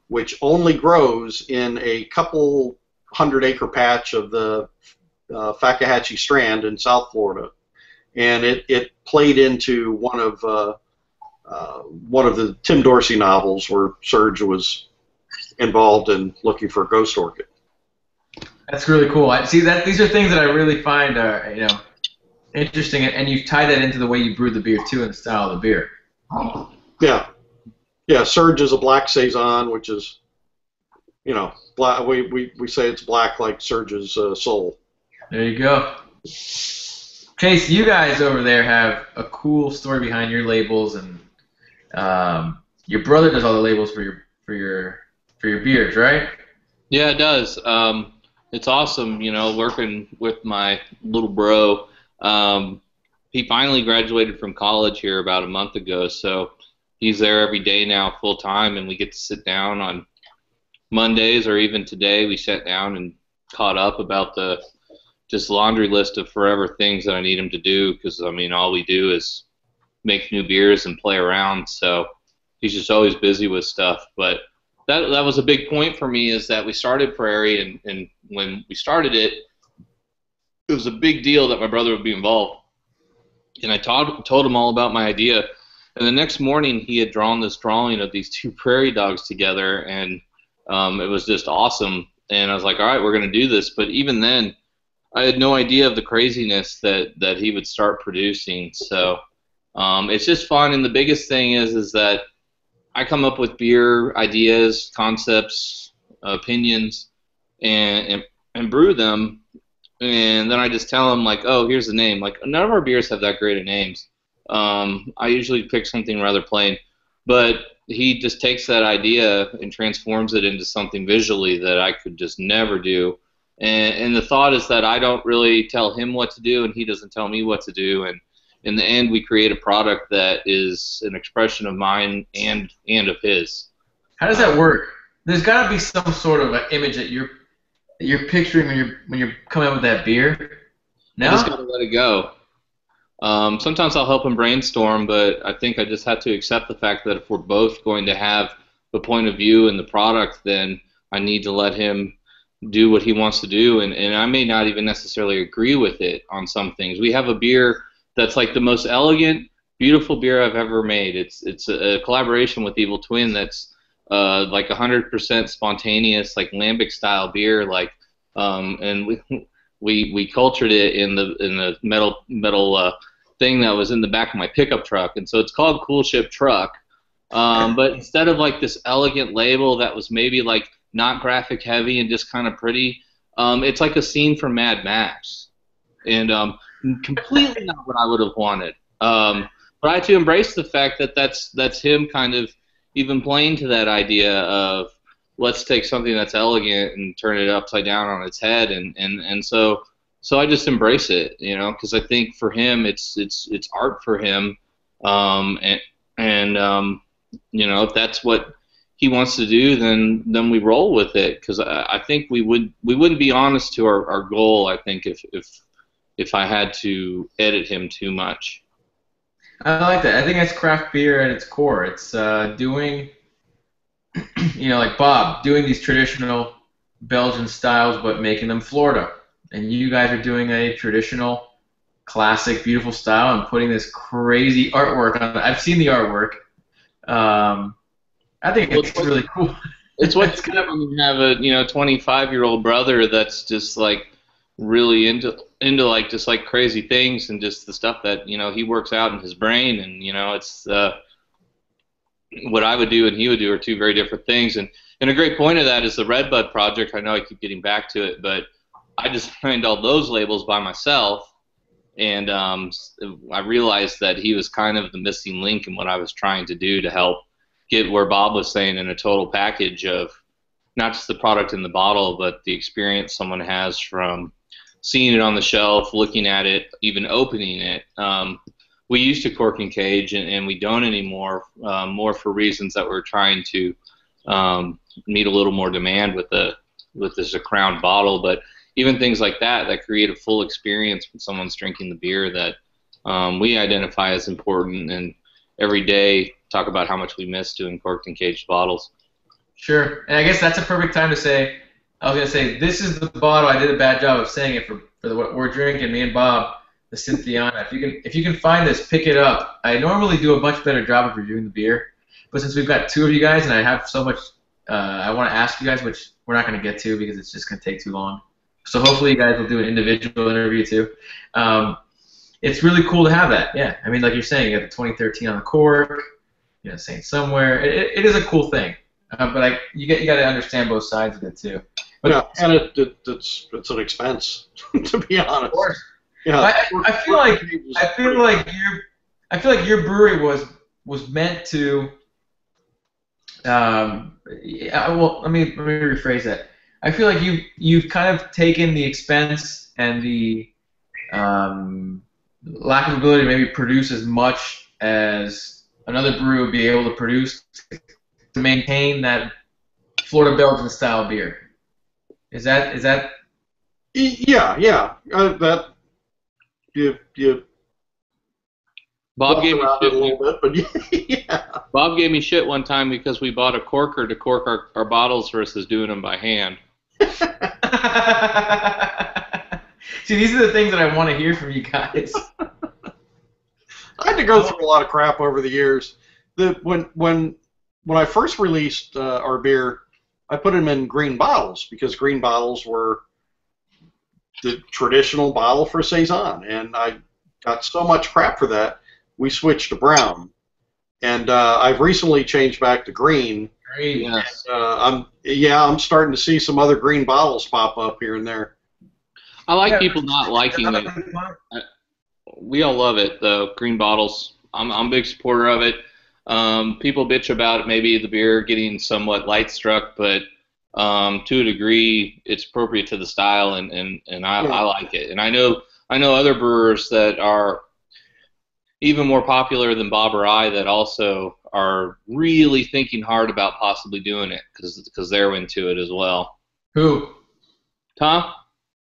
S2: which only grows in a couple hundred acre patch of the uh, Strand in South Florida, and it, it played into one of uh, uh, one of the Tim Dorsey novels where Surge was involved in looking for a ghost orchid.
S1: That's really cool. I see that these are things that I really find uh, you know interesting, and you've tied that into the way you brew the beer too, and the style of the beer.
S2: Yeah, yeah. Surge is a black saison, which is you know black. We, we, we say it's black like Surge's uh, soul.
S1: There you go. Chase, you guys over there have a cool story behind your labels and um, your brother does all the labels for your for your for your beers, right?
S3: Yeah, it does. Um, it's awesome, you know, working with my little bro. Um, he finally graduated from college here about a month ago, so he's there every day now, full time, and we get to sit down on Mondays or even today. We sat down and caught up about the just laundry list of forever things that I need him to do because I mean, all we do is make new beers and play around. So he's just always busy with stuff, but that that was a big point for me is that we started Prairie, and, and when we started it, it was a big deal that my brother would be involved. And I told told him all about my idea, and the next morning he had drawn this drawing of these two prairie dogs together, and um, it was just awesome. And I was like, all right, we're gonna do this. But even then, I had no idea of the craziness that that he would start producing. So um, it's just fun, and the biggest thing is is that I come up with beer ideas, concepts, opinions, and, and and brew them, and then I just tell them like, oh, here's the name. Like none of our beers have that great of names. Um, I usually pick something rather plain, but he just takes that idea and transforms it into something visually that I could just never do. And, and the thought is that I don't really tell him what to do, and he doesn't tell me what to do, and in the end, we create a product that is an expression of mine and and of his.
S1: How does that work? There's got to be some sort of an image that you're you're picturing when you're when you're coming up with that beer.
S3: No, I just gotta let it go. Um, sometimes I'll help him brainstorm, but I think I just have to accept the fact that if we're both going to have the point of view and the product, then I need to let him do what he wants to do, and, and I may not even necessarily agree with it on some things. We have a beer that's like the most elegant, beautiful beer I've ever made. It's it's a, a collaboration with Evil Twin that's uh, like 100% spontaneous, like lambic style beer, like um, and we we we cultured it in the in the metal metal uh, thing that was in the back of my pickup truck, and so it's called Coolship Truck. Um, but instead of like this elegant label that was maybe like not graphic heavy and just kind of pretty, um, it's like a scene from Mad Max. And um, completely not what I would have wanted. Um, but I had to embrace the fact that that's that's him kind of even playing to that idea of let's take something that's elegant and turn it upside down on its head, and and and so so I just embrace it, you know, because I think for him it's it's it's art for him, um, and and um, you know if that's what he wants to do, then then we roll with it because I, I think we would we wouldn't be honest to our, our goal. I think if if if I had to edit him too much.
S1: I like that. I think that's craft beer at its core. It's uh, doing, you know, like Bob, doing these traditional Belgian styles, but making them Florida. And you guys are doing a traditional, classic, beautiful style and putting this crazy artwork on. It. I've seen the artwork. Um, I think it's well, really cool.
S3: It's what's good when you have a you know 25 year old brother that's just like really into into like just like crazy things and just the stuff that you know he works out in his brain and you know it's uh, what I would do and he would do are two very different things and and a great point of that is the Redbud project. I know I keep getting back to it, but I designed all those labels by myself, and um, I realized that he was kind of the missing link in what I was trying to do to help get where Bob was saying in a total package of not just the product in the bottle, but the experience someone has from seeing it on the shelf, looking at it, even opening it. Um, we used to cork and cage, and, and we don't anymore, um, more for reasons that we're trying to um, meet a little more demand with the with this a crown bottle. But even things like that that create a full experience when someone's drinking the beer that um, we identify as important, and every day talk about how much we miss doing corked and caged bottles.
S1: Sure, and I guess that's a perfect time to say I was gonna say this is the bottle. I did a bad job of saying it for for the, what we're drinking. Me and Bob, the Cynthiana. If you can if you can find this, pick it up. I normally do a much better job of reviewing the beer, but since we've got two of you guys and I have so much, uh, I want to ask you guys, which we're not gonna get to because it's just gonna take too long. So hopefully you guys will do an individual interview too. Um, it's really cool to have that. Yeah, I mean, like you're saying, you got the 2013 on the cork. You know, Saint Somewhere. It, it is a cool thing. Uh, but I, you get you got to understand both sides of it too. But
S2: yeah, and it, it, it's it's an expense to be honest. Of
S1: course. Yeah. I, I feel like I feel like your I feel like your brewery was was meant to Um, yeah, well, let me let me rephrase that. I feel like you you've kind of taken the expense and the um, lack of ability to maybe produce as much as another brewery would be able to produce to maintain that Florida Belgian style beer. Is that is that
S2: Yeah, yeah. Uh, that you you
S3: Bob gave me shit.
S2: a little bit, but yeah.
S3: Bob gave me shit one time because we bought a corker to cork our, our bottles versus doing them by hand.
S1: See, these are the things that I want to hear from you guys.
S2: I had to go through a lot of crap over the years. The when when when I first released uh, our beer, I put them in green bottles because green bottles were the traditional bottle for saison, and I got so much crap for that. We switched to brown, and uh, I've recently changed back to green.
S1: Great.
S3: Yes.
S2: Uh, I'm yeah, I'm starting to see some other green bottles pop up here and there.
S3: I like
S1: Yeah.
S3: people not liking it. We all love it, though. green bottles. I'm, I'm a big supporter of it. Um, people bitch about maybe the beer getting somewhat light struck, but um, to a degree, it's appropriate to the style, and, and, and I,
S2: Yeah.
S3: I like it. And I know I know other brewers that are even more popular than Bob or I that also are really thinking hard about possibly doing it because they're into it as well.
S1: Who?
S3: Tom?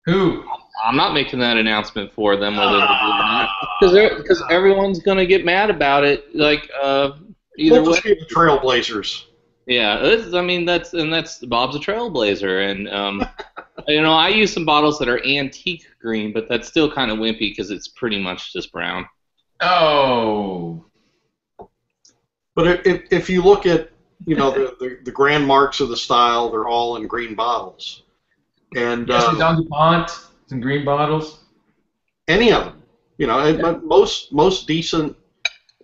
S1: Who?
S3: I'm not making that announcement for them whether they do it or not because because everyone's gonna get mad about it. Like uh, either
S2: We'll
S3: way,
S2: just be the Trailblazers.
S3: yeah. It's, I mean that's and that's Bob's a trailblazer, and um, you know I use some bottles that are antique green, but that's still kind of wimpy because it's pretty much just brown.
S1: Oh.
S2: But if, if, if you look at, you know, the, the, the grand marks of the style, they're all in green bottles. And
S1: Yes,
S2: uh,
S1: Don DuPont, some green bottles.
S2: any of them, you know, and but most most decent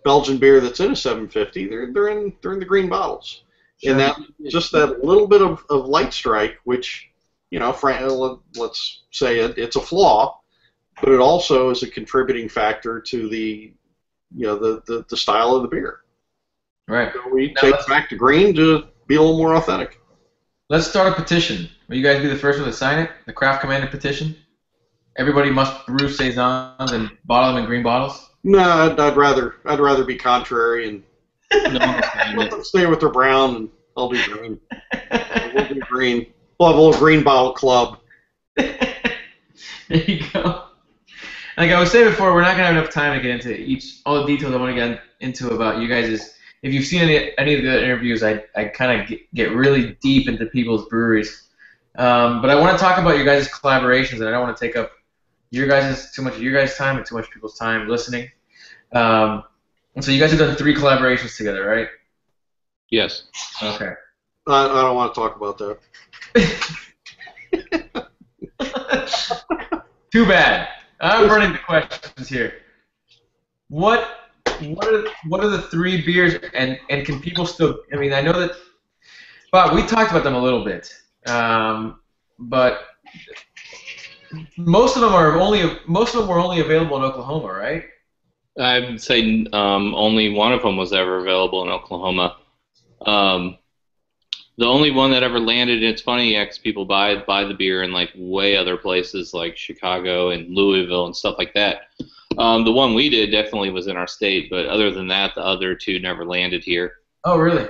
S2: Belgian beer that's in a 750, they're they're in they're in the green bottles. And that just that little bit of, of light strike, which, you know, fran- uh, let- let's say it, it's a flaw, but it also is a contributing factor to the, you know, the, the, the style of the beer.
S1: Right.
S2: So we
S1: Now
S2: take it back to green to be a little more authentic.
S1: Let's start a petition. Will you guys be the first one to sign it? The Craft Commander petition? Everybody must brew saisons and bottle them in green bottles.
S2: No, I'd, I'd rather I'd rather be contrary and
S3: No one's saying
S2: let them stay with their brown, and I'll do green. We'll do green. We'll have a little green bottle club.
S1: there you go. Like I was saying before, we're not gonna have enough time to get into each all the details I want to get into about you guys. Is If you've seen any any of the interviews, I I kind of get, get really deep into people's breweries. Um, but I want to talk about your guys' collaborations, and I don't want to take up your guys' too much of your guys' time and too much people's time listening. Um, and so you guys have done three collaborations together, right?
S3: Yes.
S1: Okay.
S2: I, I don't want to talk about that.
S1: Too bad. I'm running the questions here. What what are what are the three beers and and can people still? I mean, I know that. Bob, we talked about them a little bit, um, but most of them are only most of them were only available in Oklahoma, right?
S3: I would say um, only one of them was ever available in Oklahoma. Um, the only one that ever landed, and it's funny, ex people buy buy the beer in like way other places like Chicago and Louisville and stuff like that. Um, the one we did definitely was in our state, but other than that, the other two never landed here.
S1: Oh, really?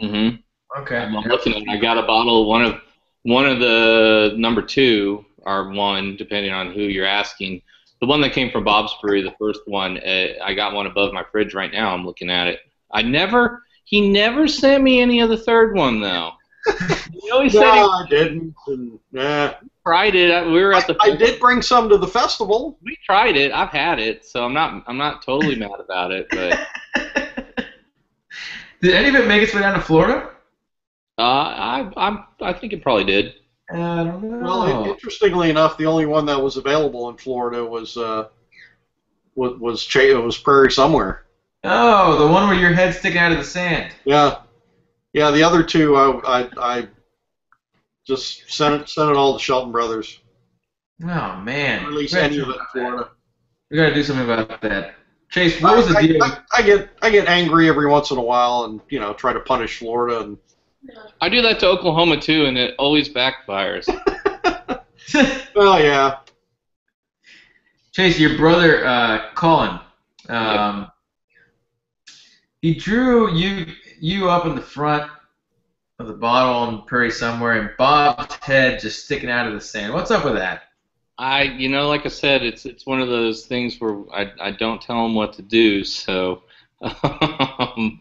S3: hmm
S1: Okay.
S3: I'm looking. I got a bottle. One of one of the number two or one, depending on who you're asking. The one that came from Bob's Brewery, the first one, uh, I got one above my fridge right now. I'm looking at it. I never. He never sent me any of the third one though. He always said he
S2: No, I didn't. And, eh.
S3: tried it. We were at the.
S2: I did bring some to the festival.
S3: We tried it. I've had it, so I'm not. I'm not totally mad about it. But
S1: Did any of it make its way down to Florida?
S3: uh, I. I'm. I think it probably did.
S1: I don't know.
S2: Well, interestingly enough, the only one that was available in Florida was uh, was was, Ch- was Prairie Somewhere.
S1: oh, the one where your head's sticking out of the sand.
S2: Yeah, yeah. The other two, I I, I just sent it sent it all to Shelton Brothers.
S1: Oh man.
S2: Release any
S1: do
S2: of it in
S1: something about that.
S2: Florida.
S1: We gotta do something about that. Chase, what was the
S2: I,
S1: deal?
S2: I, I get I get angry every once in a while, and you know try to punish Florida. And
S3: I do that to Oklahoma too, and it always backfires.
S2: well, yeah,
S1: Chase, your brother uh, Colin, um, he drew you you up in the front of the bottle on Prairie somewhere, and Bob's head just sticking out of the sand. What's up with that?
S3: I, you know, like I said, it's it's one of those things where I, I don't tell him what to do, so um,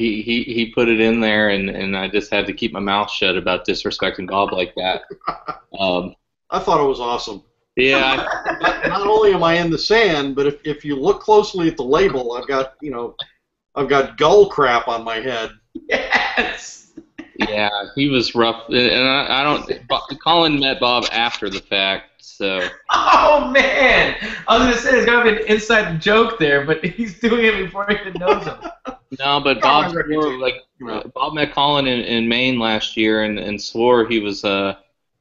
S3: he, he he put it in there, and, and I just had to keep my mouth shut about disrespecting Bob like that. Um,
S2: I thought it was awesome.
S3: yeah,
S2: Not, not only am I in the sand, but if, if you look closely at the label, I've got you know, I've got gull crap on my head.
S1: Yes.
S3: Yeah, he was rough, and I, I don't. Bob, Colin met Bob after the fact, so
S1: Oh man! I was gonna say there's gotta be an inside joke there, but he's doing it before he even knows him.
S3: no, but Bob swore, like. Bob met Colin in, in Maine last year and, and swore he was uh,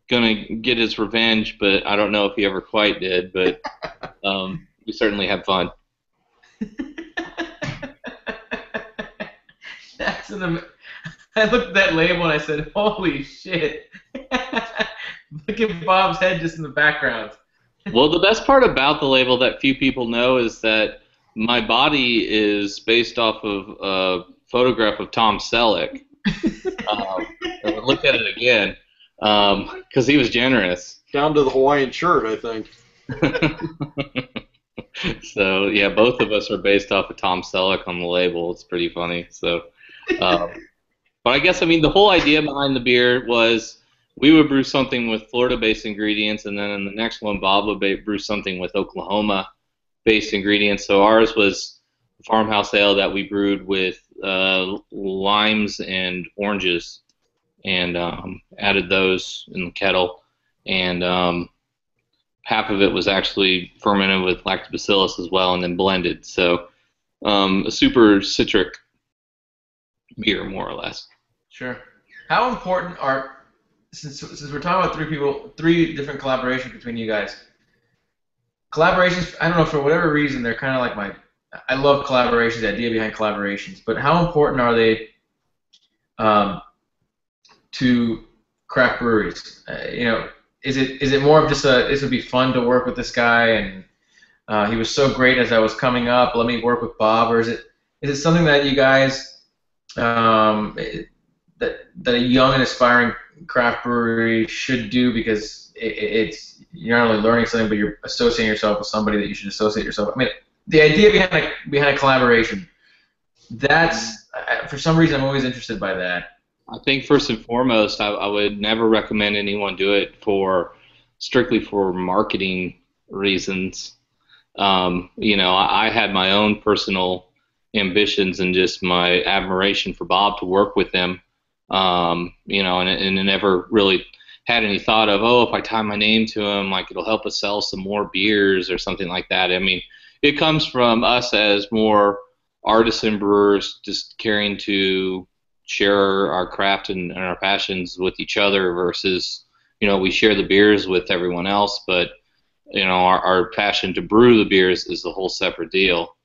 S3: going to get his revenge, but I don't know if he ever quite did. But um, we certainly had fun.
S1: That's an. Am- I looked at that label and I said, "Holy shit!" Look at Bob's head just in the background.
S3: Well, the best part about the label that few people know is that my body is based off of a photograph of Tom Selleck. um, and I looked at it again because he was generous.
S2: Down to the Hawaiian shirt, I think.
S3: so yeah, both of us are based off of Tom Selleck on the label. It's pretty funny. So, um, but I guess I mean the whole idea behind the beer was we would brew something with Florida-based ingredients, and then in the next one, Bob would brew something with Oklahoma-based ingredients. So ours was farmhouse ale that we brewed with uh, limes and oranges, and um, added those in the kettle, and um, half of it was actually fermented with lactobacillus as well, and then blended. So um, a super citric beer, more or less.
S1: Sure. How important are since since we're talking about three people, three different collaborations between you guys? Collaborations. I don't know for whatever reason they're kind of like my. I love collaborations. The idea behind collaborations, but how important are they um, to craft breweries? Uh, you know, is it is it more of just a this would be fun to work with this guy and uh, he was so great as I was coming up. Let me work with Bob, or is it is it something that you guys um, that that a young and aspiring craft brewery should do because it, it's you're not only learning something, but you're associating yourself with somebody that you should associate yourself. I mean, the idea behind a, behind a collaboration. That's for some reason I'm always interested by that.
S3: I think first and foremost, I, I would never recommend anyone do it for strictly for marketing reasons. Um, you know, I, I had my own personal ambitions and just my admiration for Bob to work with him. Um, you know, and, and never really had any thought of, oh, if I tie my name to him, like it'll help us sell some more beers or something like that. I mean, it comes from us as more artisan brewers just caring to share our craft and, and our passions with each other versus you know we share the beers with everyone else but you know our, our passion to brew the beers is a whole separate deal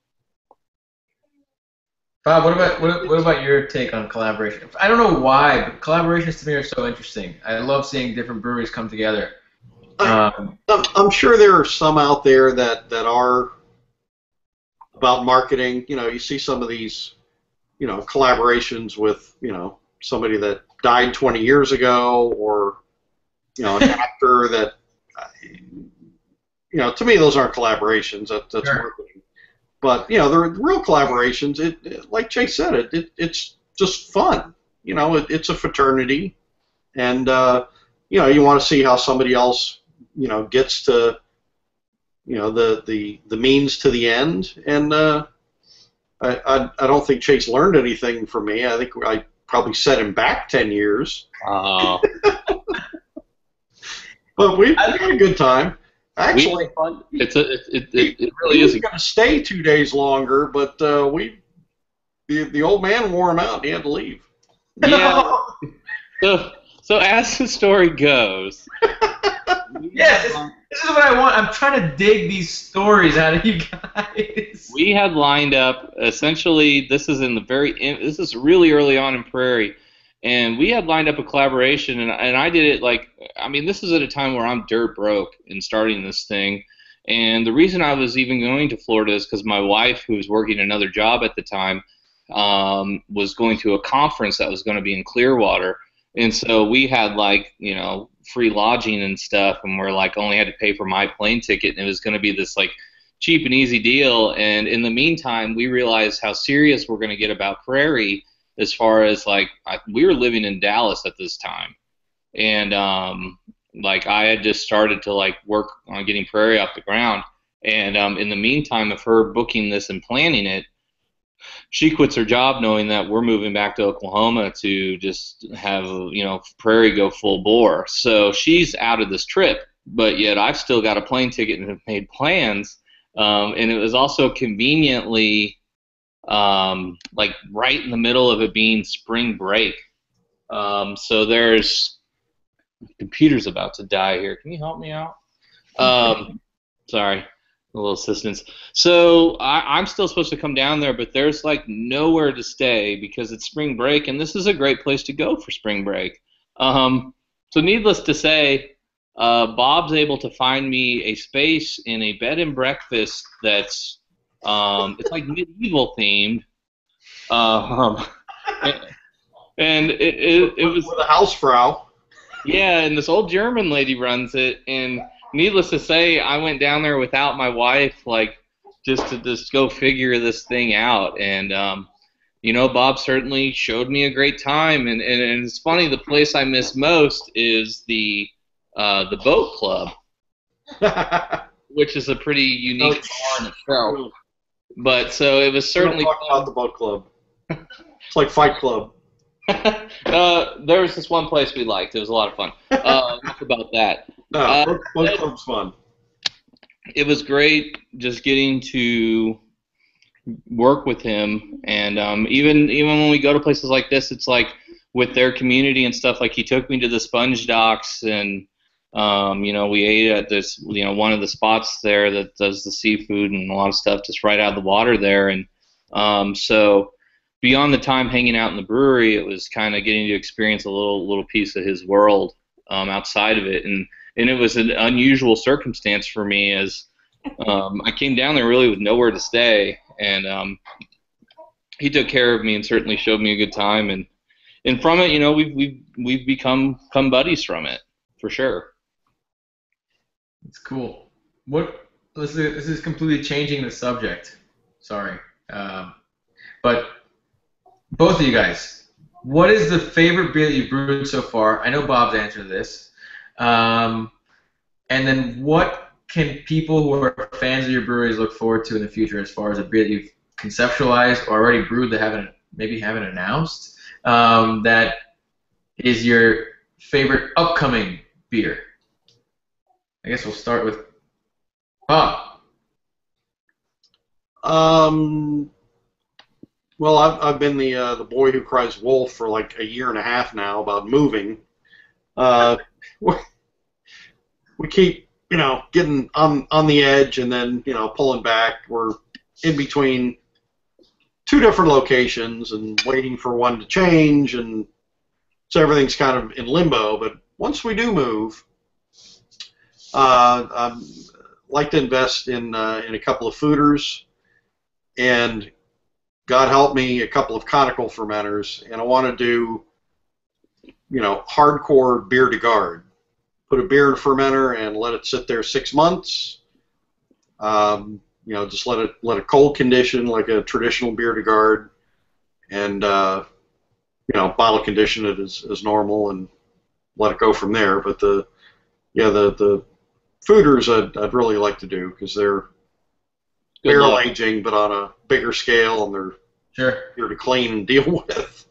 S1: Bob, what about what, what about your take on collaboration? I don't know why, but collaborations to me are so interesting. I love seeing different breweries come together. Um,
S2: I'm, I'm sure there are some out there that, that are about marketing. You know, you see some of these, you know, collaborations with, you know, somebody that died 20 years ago or, you know, an actor that, uh, you know, to me those aren't collaborations. That, that's
S1: Sure.
S2: marketing. But you know, the real collaborations. It, it like Chase said, it, it it's just fun. You know, it, it's a fraternity, and uh, you know, you want to see how somebody else, you know, gets to, you know, the the the means to the end. And uh, I, I I don't think Chase learned anything from me. I think I probably set him back ten years.
S3: uh,
S2: But we, we had a good time. Actually,
S3: it's a it, it, it, it really
S2: he
S3: is
S2: was going to stay two days longer, but uh, we the the old man wore him out. And he had to leave.
S3: yeah so, so as the story goes
S1: Yes. this is what I want. I'm trying to dig these stories out of you guys.
S3: We had lined up essentially. This is in the very. This is really early on in Prairie, and we had lined up a collaboration, and and I did it like. I mean, this is at a time where I'm dirt broke in starting this thing, and the reason I was even going to Florida is because my wife, who was working another job at the time, um, was going to a conference that was going to be in Clearwater and so we had like, you know, free lodging and stuff, and we're like only had to pay for my plane ticket, and it was going to be this like cheap and easy deal. And in the meantime, we realized how serious we're going to get about Prairie as far as like I, we were living in Dallas at this time, and um, like I had just started to like work on getting Prairie off the ground. And um, in the meantime of her booking this and planning it, she quits her job knowing that we're moving back to Oklahoma to just have you know Prairie go full bore. So she's out of this trip, but yet I've still got a plane ticket and have made plans. Um, and it was also conveniently um, like right in the middle of it being spring break. Um, so there's computer's about to die here. Can you help me out? Um, sorry a little assistance. So I, I'm still supposed to come down there, but there's like nowhere to stay because it's spring break, and this is a great place to go for spring break. Um, so needless to say, uh, Bob's able to find me a space in a bed and breakfast that's um, it's like medieval themed. Um, and it, it, it was
S2: with a housefrau.
S3: Yeah, and this old German lady runs it, and needless to say, I went down there without my wife, like just to just go figure this thing out. And um, you know, Bob certainly showed me a great time. And, and, and it's funny, the place I miss most is the uh, the boat club, which is a pretty unique bar in itself. But so it was certainly
S2: talk about the boat club. It's like Fight Club.
S3: uh, there was this one place we liked. It was a lot of fun. Uh, about that.
S2: No, uh, boat, boat club's fun.
S3: It was great just getting to work with him, and um, even even when we go to places like this, it's like with their community and stuff. Like he took me to the sponge docks, and um, you know we ate at this you know one of the spots there that does the seafood and a lot of stuff just right out of the water there, and um, so beyond the time hanging out in the brewery, it was kind of getting to experience a little little piece of his world um, outside of it, and and it was an unusual circumstance for me as um, I came down there really with nowhere to stay, and um, he took care of me and certainly showed me a good time, and and from it, you know, we've we've we've become come buddies from it for sure.
S1: It's cool. What this is this is completely changing the subject. Sorry, um, but both of you guys, what is the favorite beer that you've brewed so far? I know Bob's answer to this. Um, and then what can people who are fans of your breweries look forward to in the future as far as a beer that you've conceptualized or already brewed that haven't maybe haven't announced um, that is your favorite upcoming beer? I guess we'll start with Bob.
S2: Um, well, I've, I've been the uh, the boy who cries wolf for like a year and a half now about moving. Uh, we keep you know getting on on the edge and then you know pulling back. We're in between two different locations and waiting for one to change, and so everything's kind of in limbo. But once we do move, uh, I'd like to invest in uh, in a couple of foeders and God help me, a couple of conical fermenters, and I want to do, you know, hardcore bière de garde. Put a beer in a fermenter and let it sit there six months. Um, you know, just let it let it cold condition like a traditional bière de garde, and uh, you know, bottle condition it as, as normal and let it go from there. But the yeah, the the foeders I'd, I'd really like to do because they're Good barrel luck. aging, but on a bigger scale, and they're
S1: sure
S2: here to clean and deal with.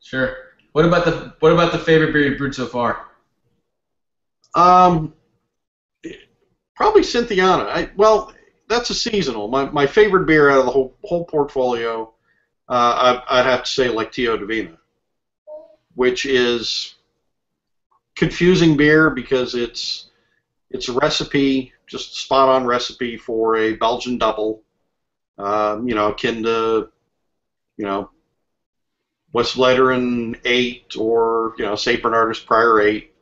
S1: Sure. What about the what about the favorite beer you've brewed so far?
S2: Um, probably Cynthiana. I, well, that's a seasonal. My, my favorite beer out of the whole whole portfolio, uh, I, I'd have to say like Lectio Divina, which is confusing beer because it's it's a recipe, just spot on recipe for a Belgian double. Um, you know, akin to, you know, Westvleteren 8 or, you know, St. Bernardus Prior 8.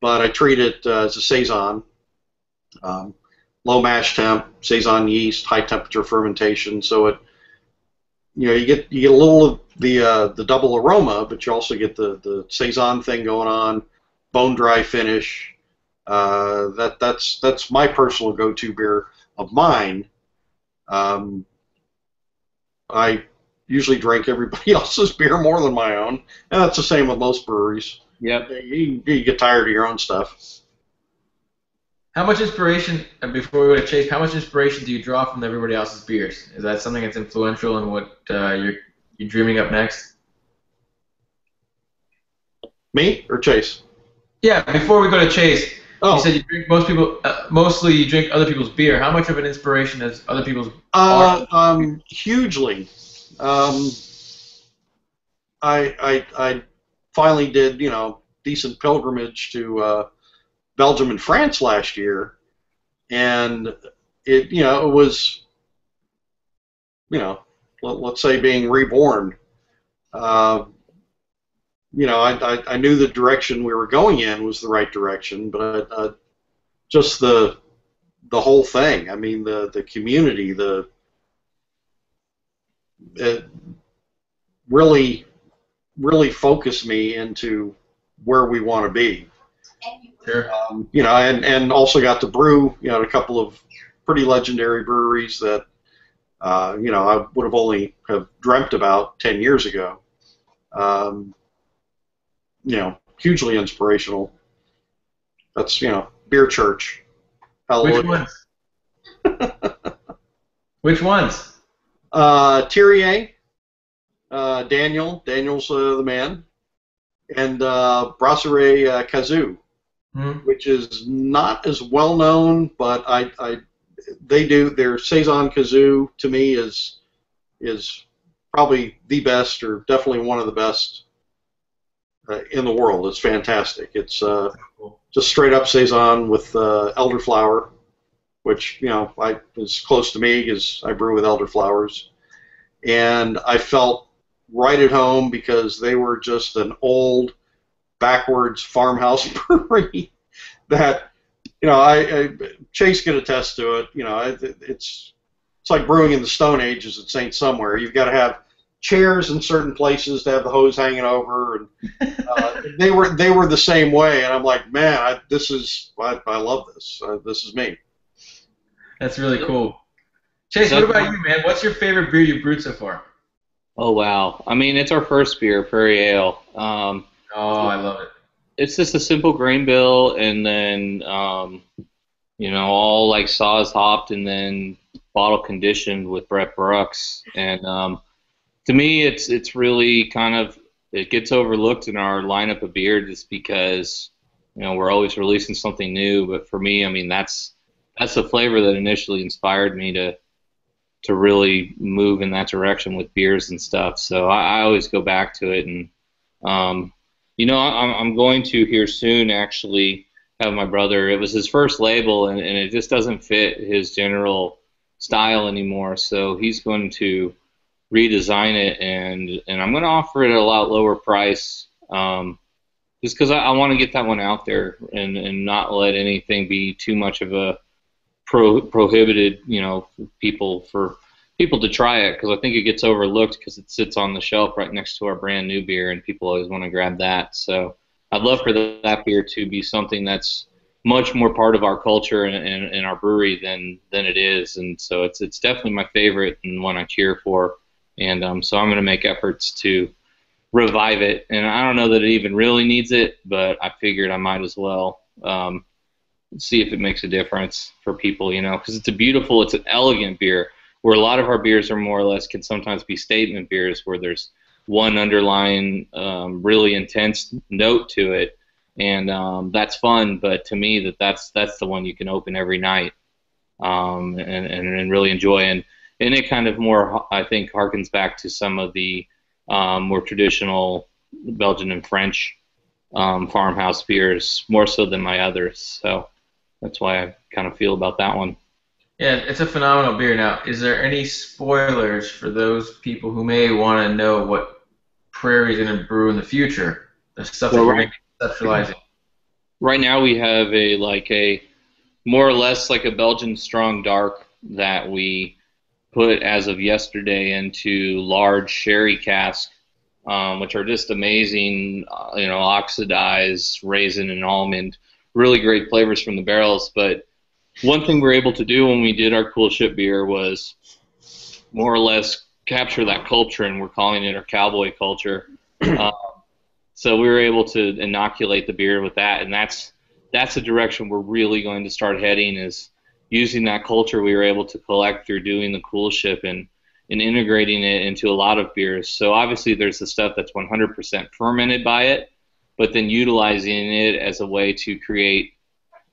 S2: But I treat it uh, as a Saison. Um, low mash temp, Saison yeast, high temperature fermentation. So it, you know, you get you get a little of the uh, the double aroma, but you also get the the Saison thing going on, bone dry finish. Uh, that that's that's my personal go-to beer of mine. Um, I usually drink everybody else's beer more than my own, and that's the same with most breweries.
S3: Yep.
S2: You, you get tired of your own stuff.
S1: How much inspiration, before we go to Chase, how much inspiration do you draw from everybody else's beers? Is that something that's influential in what uh, you're, you're dreaming up next?
S2: Me or Chase?
S1: Yeah, before we go to Chase,
S2: Oh,
S1: you said you drink most people, uh, mostly you drink other people's beer. How much of an inspiration is other people's?
S2: Uh, um, hugely. Um, I, I, I finally did, you know, decent pilgrimage to uh, Belgium and France last year, and it, you know, it was, you know, let, let's say being reborn. Uh, you know, I, I, I knew the direction we were going in was the right direction, but uh, just the the whole thing. I mean, the the community, the it really really focused me into where we want to be.
S1: Sure.
S2: Um, you know, and and also got to brew, you know, a couple of pretty legendary breweries that uh, you know I would have only have dreamt about ten years ago. Um, you know, hugely inspirational. That's you know, beer church. Hallelujah.
S1: Which ones? Which ones?
S2: Uh, Thiriez, uh, Daniel, Daniel's uh, the man, and uh, Brasserie uh, Cazeau,
S1: Hmm?
S2: which is not as well known, but I, I they do their saison Cazeau to me is is probably the best or definitely one of the best uh, in the world. It's fantastic. It's uh, just straight up saison with uh, elderflower, which you know I is close to me because I brew with elderflowers, and I felt right at home because they were just an old, backwards farmhouse brewery that you know I, I Chase can attest to it. You know it, it's it's like brewing in the Stone Ages at Saint Somewhere. You've got to have chairs in certain places to have the hose hanging over, and uh, they were they were the same way. And I'm like, man, I, this is I, I love this. Uh, this is me.
S1: That's really cool. Chase, what about you, man? What's your favorite beer you've brewed so far?
S3: Oh wow! I mean, it's our first beer, Prairie Ale. Um,
S1: Oh, I love it.
S3: it's just a simple grain bill, and then um, you know, all like Saaz hopped, and then bottle conditioned with Brett brux. And um, to me, it's it's really kind of it gets overlooked in our lineup of beer just because you know we're always releasing something new. But for me, I mean, that's that's the flavor that initially inspired me to to really move in that direction with beers and stuff. So I, I always go back to it, and um, you know, I'm, I'm going to here soon actually have my brother. It was his first label, and, and it just doesn't fit his general style anymore. So he's going to redesign it, and and I'm going to offer it at a lot lower price. Um, just because I, I want to get that one out there and, and not let anything be too much of a pro, prohibited, you know, people for people to try it because I think it gets overlooked because it sits on the shelf right next to our brand new beer and people always want to grab that. So I'd love for that beer to be something that's much more part of our culture and, and, and our brewery than than it is, and so it's it's definitely my favorite and one I cheer for, and um, so I'm going to make efforts to revive it. And I don't know that it even really needs it, but I figured I might as well um, see if it makes a difference for people, you know, because it's a beautiful, it's an elegant beer. Where a lot of our beers are more or less can sometimes be statement beers, where there's one underlying um, really intense note to it, and um, that's fun. But to me, that that's that's the one you can open every night um, and, and and really enjoy. And and it kind of more, I think, harkens back to some of the um, more traditional Belgian and French um, farmhouse beers, more so than my others. So that's why I kind of feel about that one.
S1: Yeah, it's a phenomenal beer. Now, is there any spoilers for those people who may want to know what Prairie's going to brew in the future? The stuff well, that you're right, conceptualizing.
S3: Right now, we have a like a more or less like a Belgian strong dark that we put as of yesterday into large sherry casks, um, which are just amazing. Uh, you know, oxidized raisin and almond, really great flavors from the barrels, but one thing we are able to do when we did our coolship beer was more or less capture that culture, and we're calling it our cowboy culture. Um, so we were able to inoculate the beer with that, and that's that's the direction we're really going to start heading. Is using that culture we were able to collect through doing the coolship and and integrating it into a lot of beers. So obviously there's the stuff that's 100% fermented by it, but then utilizing it as a way to create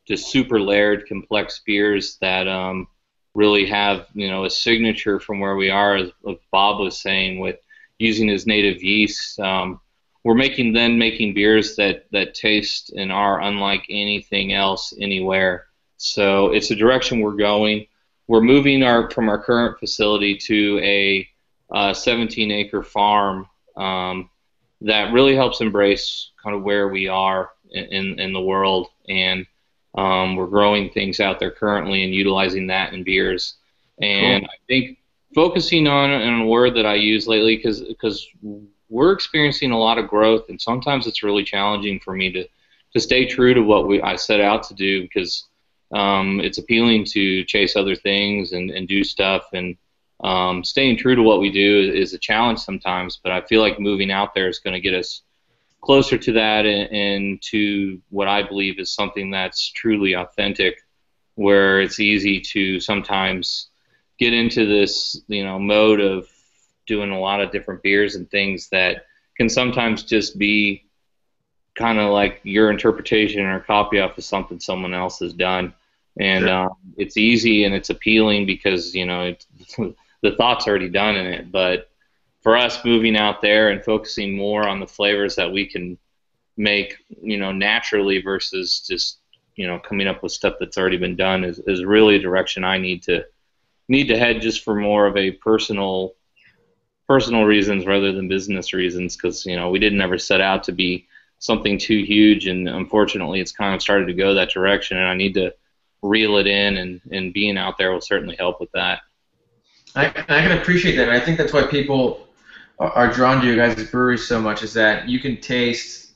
S3: just super layered, complex beers that um, really have you know a signature from where we are, as, Bob was saying, with using his native yeast. Um, we're making then making beers that that taste and are unlike anything else anywhere. So it's a direction we're going. We're moving our from our current facility to a uh, 17 acre farm um, that really helps embrace kind of where we are in, in, in the world and um, we're growing things out there currently and utilizing that in beers. And cool. I think focusing on, on a word that I use lately because because we're experiencing a lot of growth, and sometimes it's really challenging for me to to stay true to what we I set out to do because um, it's appealing to chase other things and, and do stuff and um, staying true to what we do is a challenge sometimes. But I feel like moving out there is going to get us closer to that and, and, to what I believe is something that's truly authentic, where it's easy to sometimes get into this, you know, mode of doing a lot of different beers and things that can sometimes just be kind of like your interpretation or copy off of something someone else has done. And sure. um, it's easy and it's appealing because you know the thought's already done in it, but for us moving out there and focusing more on the flavors that we can make, you know, naturally versus just, you know, coming up with stuff that's already been done is, is really a direction I need to need to head just for more of a personal personal reasons rather than business reasons. Because, you know, we didn't ever set out to be something too huge. And unfortunately it's kind of started to go that direction. And I need to reel it in and, and being out there will certainly help with that.
S1: I, I can appreciate that. I think that's why people are drawn to your guys' breweries so much is that you can taste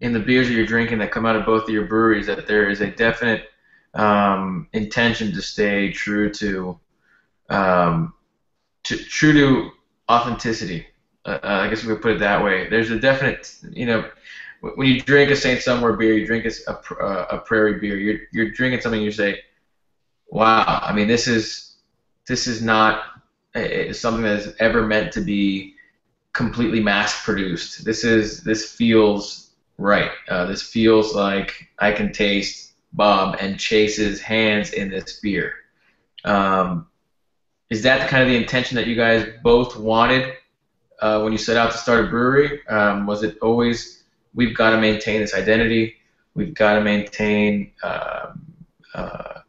S1: in the beers that you're drinking that come out of both of your breweries that there is a definite um, intention to stay true to, um, to true to authenticity. Uh, uh, I guess we could put it that way. There's a definite, you know, when you drink a Saint Somewhere beer, you drink a, a, a Prairie beer. You're you're drinking something. You say, "Wow! I mean, this is this is not uh, something that is ever meant to be completely mass produced. This is this feels right. Uh, this feels like I can taste Bob and Chase's hands in this beer. Um, is that kind of the intention that you guys both wanted uh, when you set out to start a brewery? Um, was it always we've got to maintain this identity? We've got to maintain uh, uh,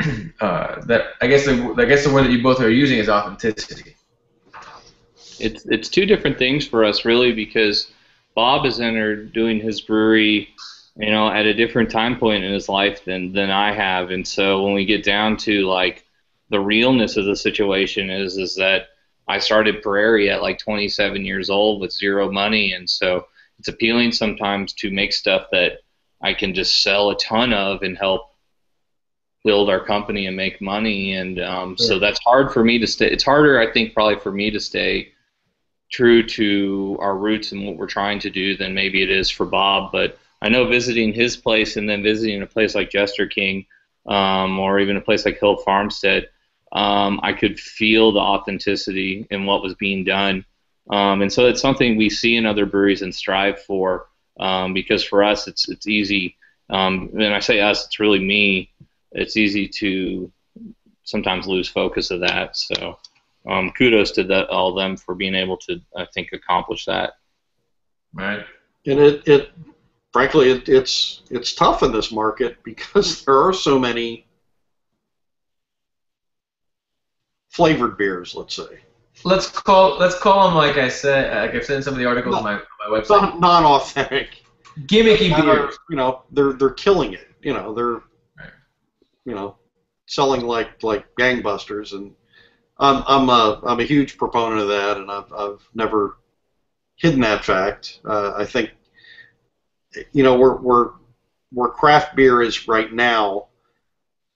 S1: uh, that. I guess the I guess the word that you both are using is authenticity
S3: it's it's two different things for us really because Bob is entered doing his brewery, you know, at a different time point in his life than than I have, and so when we get down to like the realness of the situation is is that I started Prairie at like 27 years old with zero money, and so it's appealing sometimes to make stuff that I can just sell a ton of and help build our company and make money and um, so that's hard for me to stay it's harder i think probably for me to stay true to our roots and what we're trying to do than maybe it is for Bob. But I know visiting his place and then visiting a place like Jester King um, or even a place like Hill Farmstead, um, I could feel the authenticity in what was being done. Um, and so it's something we see in other breweries and strive for um, because for us it's it's easy. Um, and I say us, it's really me. It's easy to sometimes lose focus of that. So um, kudos to the, all of them for being able to, I think, accomplish that.
S1: Right.
S2: And it, it frankly, it, it's it's tough in this market because there are so many flavored beers. Let's say
S1: Let's call let's call them like I said like I've said in some of the articles
S2: No.
S1: on my, on my website.
S2: non non-authentic.
S1: Gimmicky
S2: are,
S1: beers.
S2: you know, they're they're killing it. You know, they're
S1: Right.
S2: you know selling like like gangbusters, and I'm I'm a I'm a huge proponent of that, and I've I've never hidden that fact. Uh, I think you know we're we're where craft beer is right now.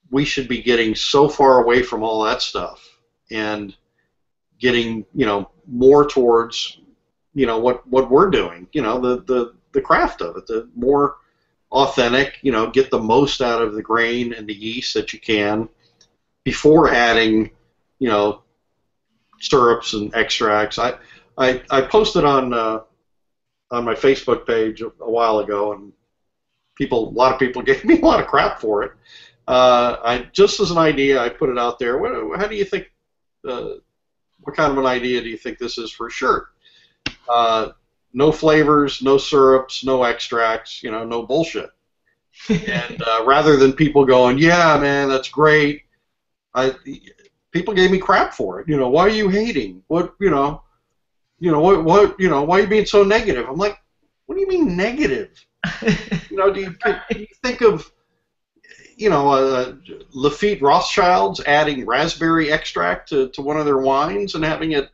S2: We should be getting so far away from all that stuff and getting you know more towards you know what what we're doing. You know the the the craft of it, the more authentic. You know, get the most out of the grain and the yeast that you can before adding, you know, syrups and extracts. I I, I posted on uh, on my Facebook page a, a while ago, and people, a lot of people gave me a lot of crap for it. Uh, I just as an idea, I put it out there. What, how do you think? Uh, what kind of an idea do you think this is for a shirt? Uh, no flavors, no syrups, no extracts. You know, no bullshit. And uh, rather than people going, "Yeah, man, that's great," I people gave me crap for it. You know, why are you hating? What you know? You know what? What you know? Why are you being so negative? I'm like, what do you mean negative? You know, do you, do you think of you know uh, Lafite Rothschilds adding raspberry extract to, to one of their wines and having it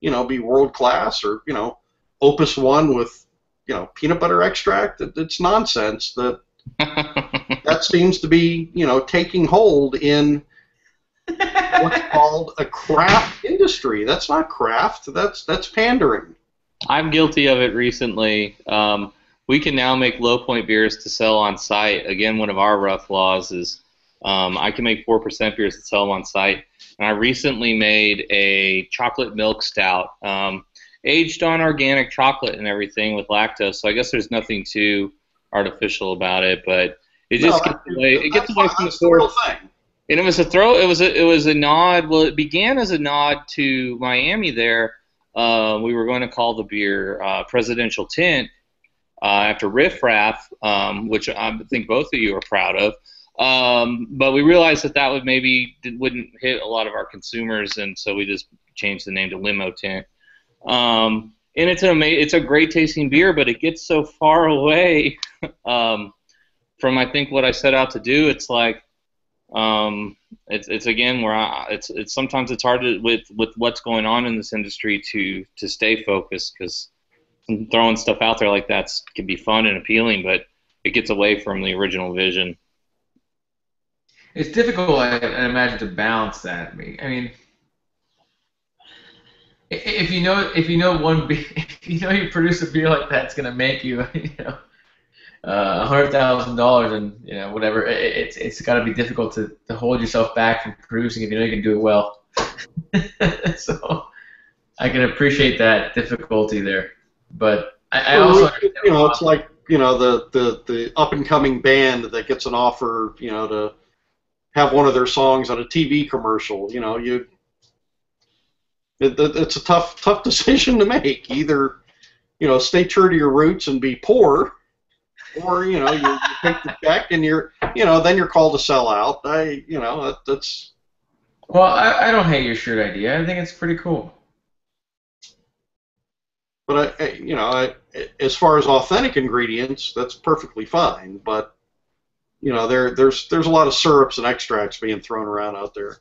S2: you know be world class, or you know Opus One with you know peanut butter extract? It, it's nonsense. That that seems to be you know taking hold in what's called a craft industry. That's not craft. That's that's pandering.
S3: I'm guilty of it recently. Um, we can now make low point beers to sell on site. Again, one of our rough laws is um, I can make 4% beers to sell them on site. And I recently made a chocolate milk stout, um, aged on organic chocolate and everything with lactose. So I guess there's nothing too artificial about it, but it just
S2: No,
S3: gets away. It gets away from the
S2: That's the real thing.
S3: And it was a throw. It was a. It was a nod. Well, it began as a nod to Miami. There, uh, we were going to call the beer uh, Presidential Tint uh, after Riff Raff, um, which I think both of you are proud of. Um, but we realized that that would maybe wouldn't hit a lot of our consumers, and so we just changed the name to Limo Tint. Um, and it's an ama- it's a great tasting beer, but it gets so far away um, from I think what I set out to do. It's like um, it's it's again where I, it's it's sometimes it's hard to, with with what's going on in this industry to to stay focused because throwing stuff out there like that can be fun and appealing, but it gets away from the original vision.
S1: It's difficult, I, I imagine, to balance that. I mean, if you know if you know one beer, if you know you produce a beer like that's gonna make you, you know, uh, a hundred thousand dollars and you know whatever, i- i- it's it's got to be difficult to, to hold yourself back from producing if you know you can do it well. so I can appreciate that difficulty there, but I, I also
S2: you know, it's like you know the the the up and coming band that gets an offer, you know, to have one of their songs on a TV commercial. You know, you it, it- it's a tough tough decision to make. Either you know stay true to your roots and be poor, or you know you, you take the check and you're you know then you're called to sell out. I you know that, that's
S1: well, I, I don't hate your shirt idea. I think it's pretty cool.
S2: But I, you know, I, as far as authentic ingredients, that's perfectly fine. But you know, there there's there's a lot of syrups and extracts being thrown around out there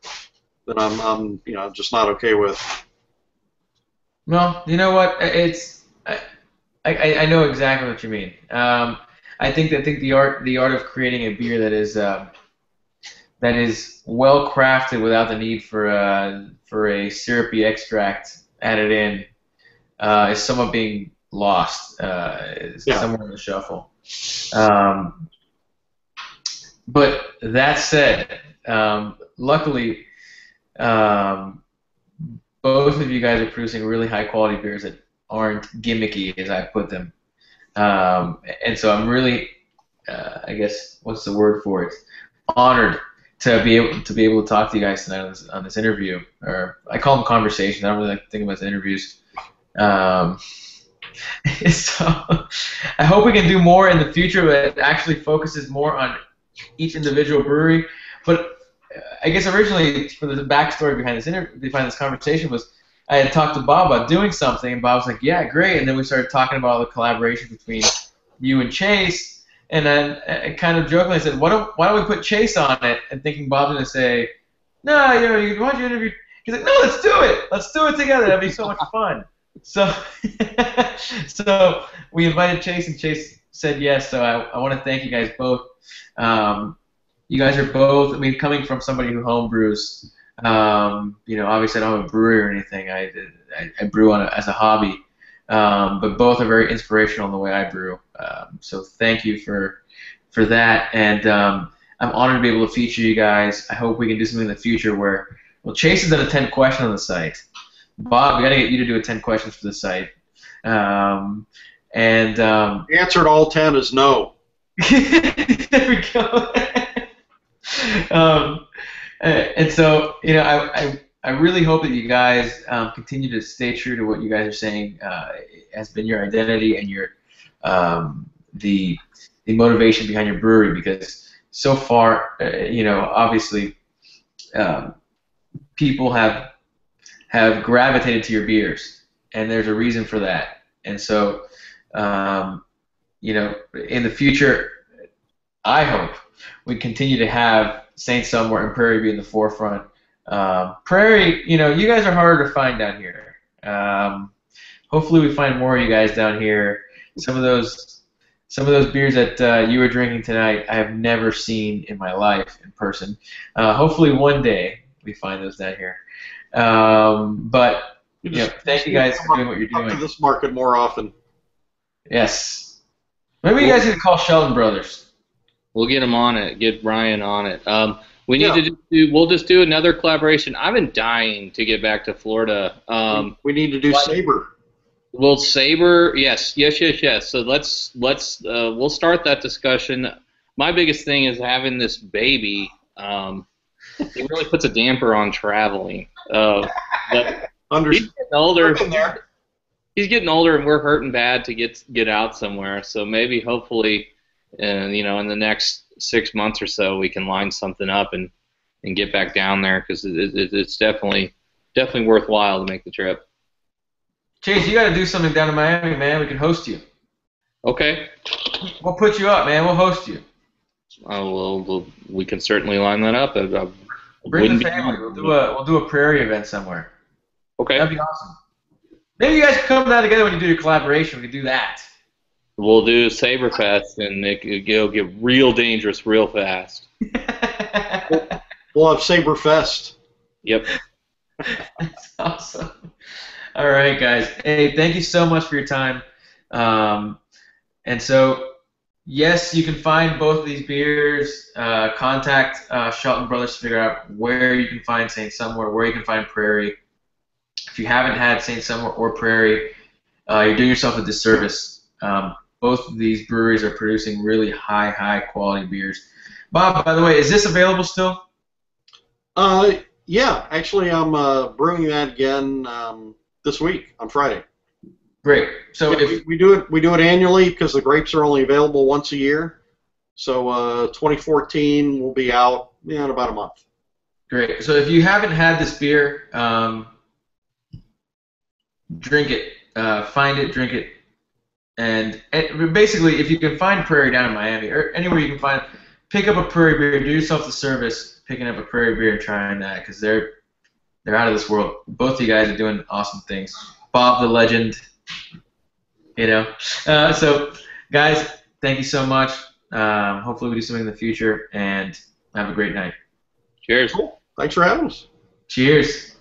S2: that I'm I'm you know just not okay with.
S1: Well, you know what? It's I, I, I know exactly what you mean. Um, I think I think the art the art of creating a beer that is uh, that is well crafted without the need for uh, for a syrupy extract added in uh, is somewhat being lost. Uh,
S2: Yeah.
S1: somewhere in the shuffle. Um, but that said, um, luckily, um, both of you guys are producing really high quality beers that aren't gimmicky, as I put them. Um, and so I'm really, uh, I guess, what's the word for it? Honored to be able to be able to talk to you guys tonight on this, on this interview, or I call them conversations. I don't really like to think of them as interviews. Um, so I hope we can do more in the future that actually focuses more on each individual brewery. But uh, I guess originally, for the backstory behind this inter- behind this conversation was I had talked to Bob about doing something, and Bob was like, "Yeah, great." And then we started talking about all the collaboration between you and Chase, and then I kind of jokingly said, "Why don't Why don't we put Chase on it?" And thinking Bob's gonna say, "No, you know, you, why don't you interview?" He's like, "No, let's do it. Let's do it together. That'd be so much fun." So, so we invited Chase, and Chase said yes. So I, I want to thank you guys both. Um, you guys are both. I mean, coming from somebody who homebrews, um, you know, obviously I don't have a brewery or anything. I I, I brew on a, as a hobby, um, but both are very inspirational in the way I brew. Um, so thank you for for that, and um, I'm honored to be able to feature you guys. I hope we can do something in the future where well, Chase has done a 10 question on the site. Bob, we got to get you to do a 10 questions for the site. Um, and um,
S2: The answer to all 10 is no.
S1: there we go. um, and so, you know, I, I, I really hope that you guys um, continue to stay true to what you guys are saying uh, has been your identity and your um, the the motivation behind your brewery because so far, uh, you know, obviously, um, people have have gravitated to your beers, and there's a reason for that. And so, um, you know, in the future, I hope we continue to have Saint Somewhere and Prairie be in the forefront. Um, Prairie, you know, you guys are harder to find down here. Um, hopefully, we find more of you guys down here. Some of those, some of those beers that uh, you were drinking tonight, I have never seen in my life in person. Uh, hopefully, one day we find those down here. Um, but
S2: You
S1: yeah, thank you guys for doing what you're
S2: Come to
S1: doing.
S2: this market more often.
S1: Yes. Maybe you guys need to call Shelton Brothers.
S3: We'll get him on it. Get Ryan on it. Um, we need
S2: Yeah.
S3: to just do. We'll just do another collaboration. I've been dying to get back to Florida. Um,
S2: we need to do
S3: what-
S2: Saber.
S3: Well, Saber, yes, yes, yes, yes. So let's let's uh, we'll start that discussion. My biggest thing is having this baby. Um, it really puts a damper on traveling. Uh, but
S2: Under
S3: he's getting older. He's getting older, and we're hurting bad to get get out somewhere. So maybe, hopefully, and you know, in the next six months or so, we can line something up and and get back down there because it, it, it's definitely definitely worthwhile to make the trip.
S1: Chase, you got to do something down in Miami, man. We can host you.
S3: Okay.
S1: We'll put you up, man. We'll host you.
S3: Uh, well, we'll, we can certainly line that up. I, I
S1: Bring
S3: wouldn't
S1: the family. We'll do a we'll do a prairie event somewhere.
S3: Okay,
S1: That'd be awesome. Maybe you guys can come down together when you do your collaboration. We can do that.
S3: we'll do Saberfest, and it, it'll get real dangerous real fast.
S2: We'll have Saberfest.
S3: Yep.
S1: That's awesome. All right, guys. Hey, thank you so much for your time. Um, and so, yes, you can find both of these beers. Uh, contact uh, Shelton Brothers to figure out where you can find Saint Somewhere, where you can find Prairie. If you haven't had Saint Somewhere or Prairie, uh, you're doing yourself a disservice. Um, both of these breweries are producing really high, high quality beers. Bob, by the way, is this available still?
S2: Uh, yeah, actually, I'm uh, brewing that again um, this week on Friday.
S1: Great. So
S2: Yeah,
S1: if
S2: we, we do it we do it annually because the grapes are only available once a year. So uh, 2014 will be out yeah, in about a month.
S1: Great. So if you haven't had this beer, um, drink it. Uh, find it, drink it, and, and basically, if you can find Prairie down in Miami or anywhere you can find, pick up a Prairie beer. Do yourself the service, picking up a Prairie beer and trying that because they're they're out of this world. Both of you guys are doing awesome things. Bob the legend, you know. Uh, so, guys, thank you so much. Um, hopefully, we do something in the future, and have a great night.
S3: Cheers.
S2: Thanks for having us.
S1: Cheers.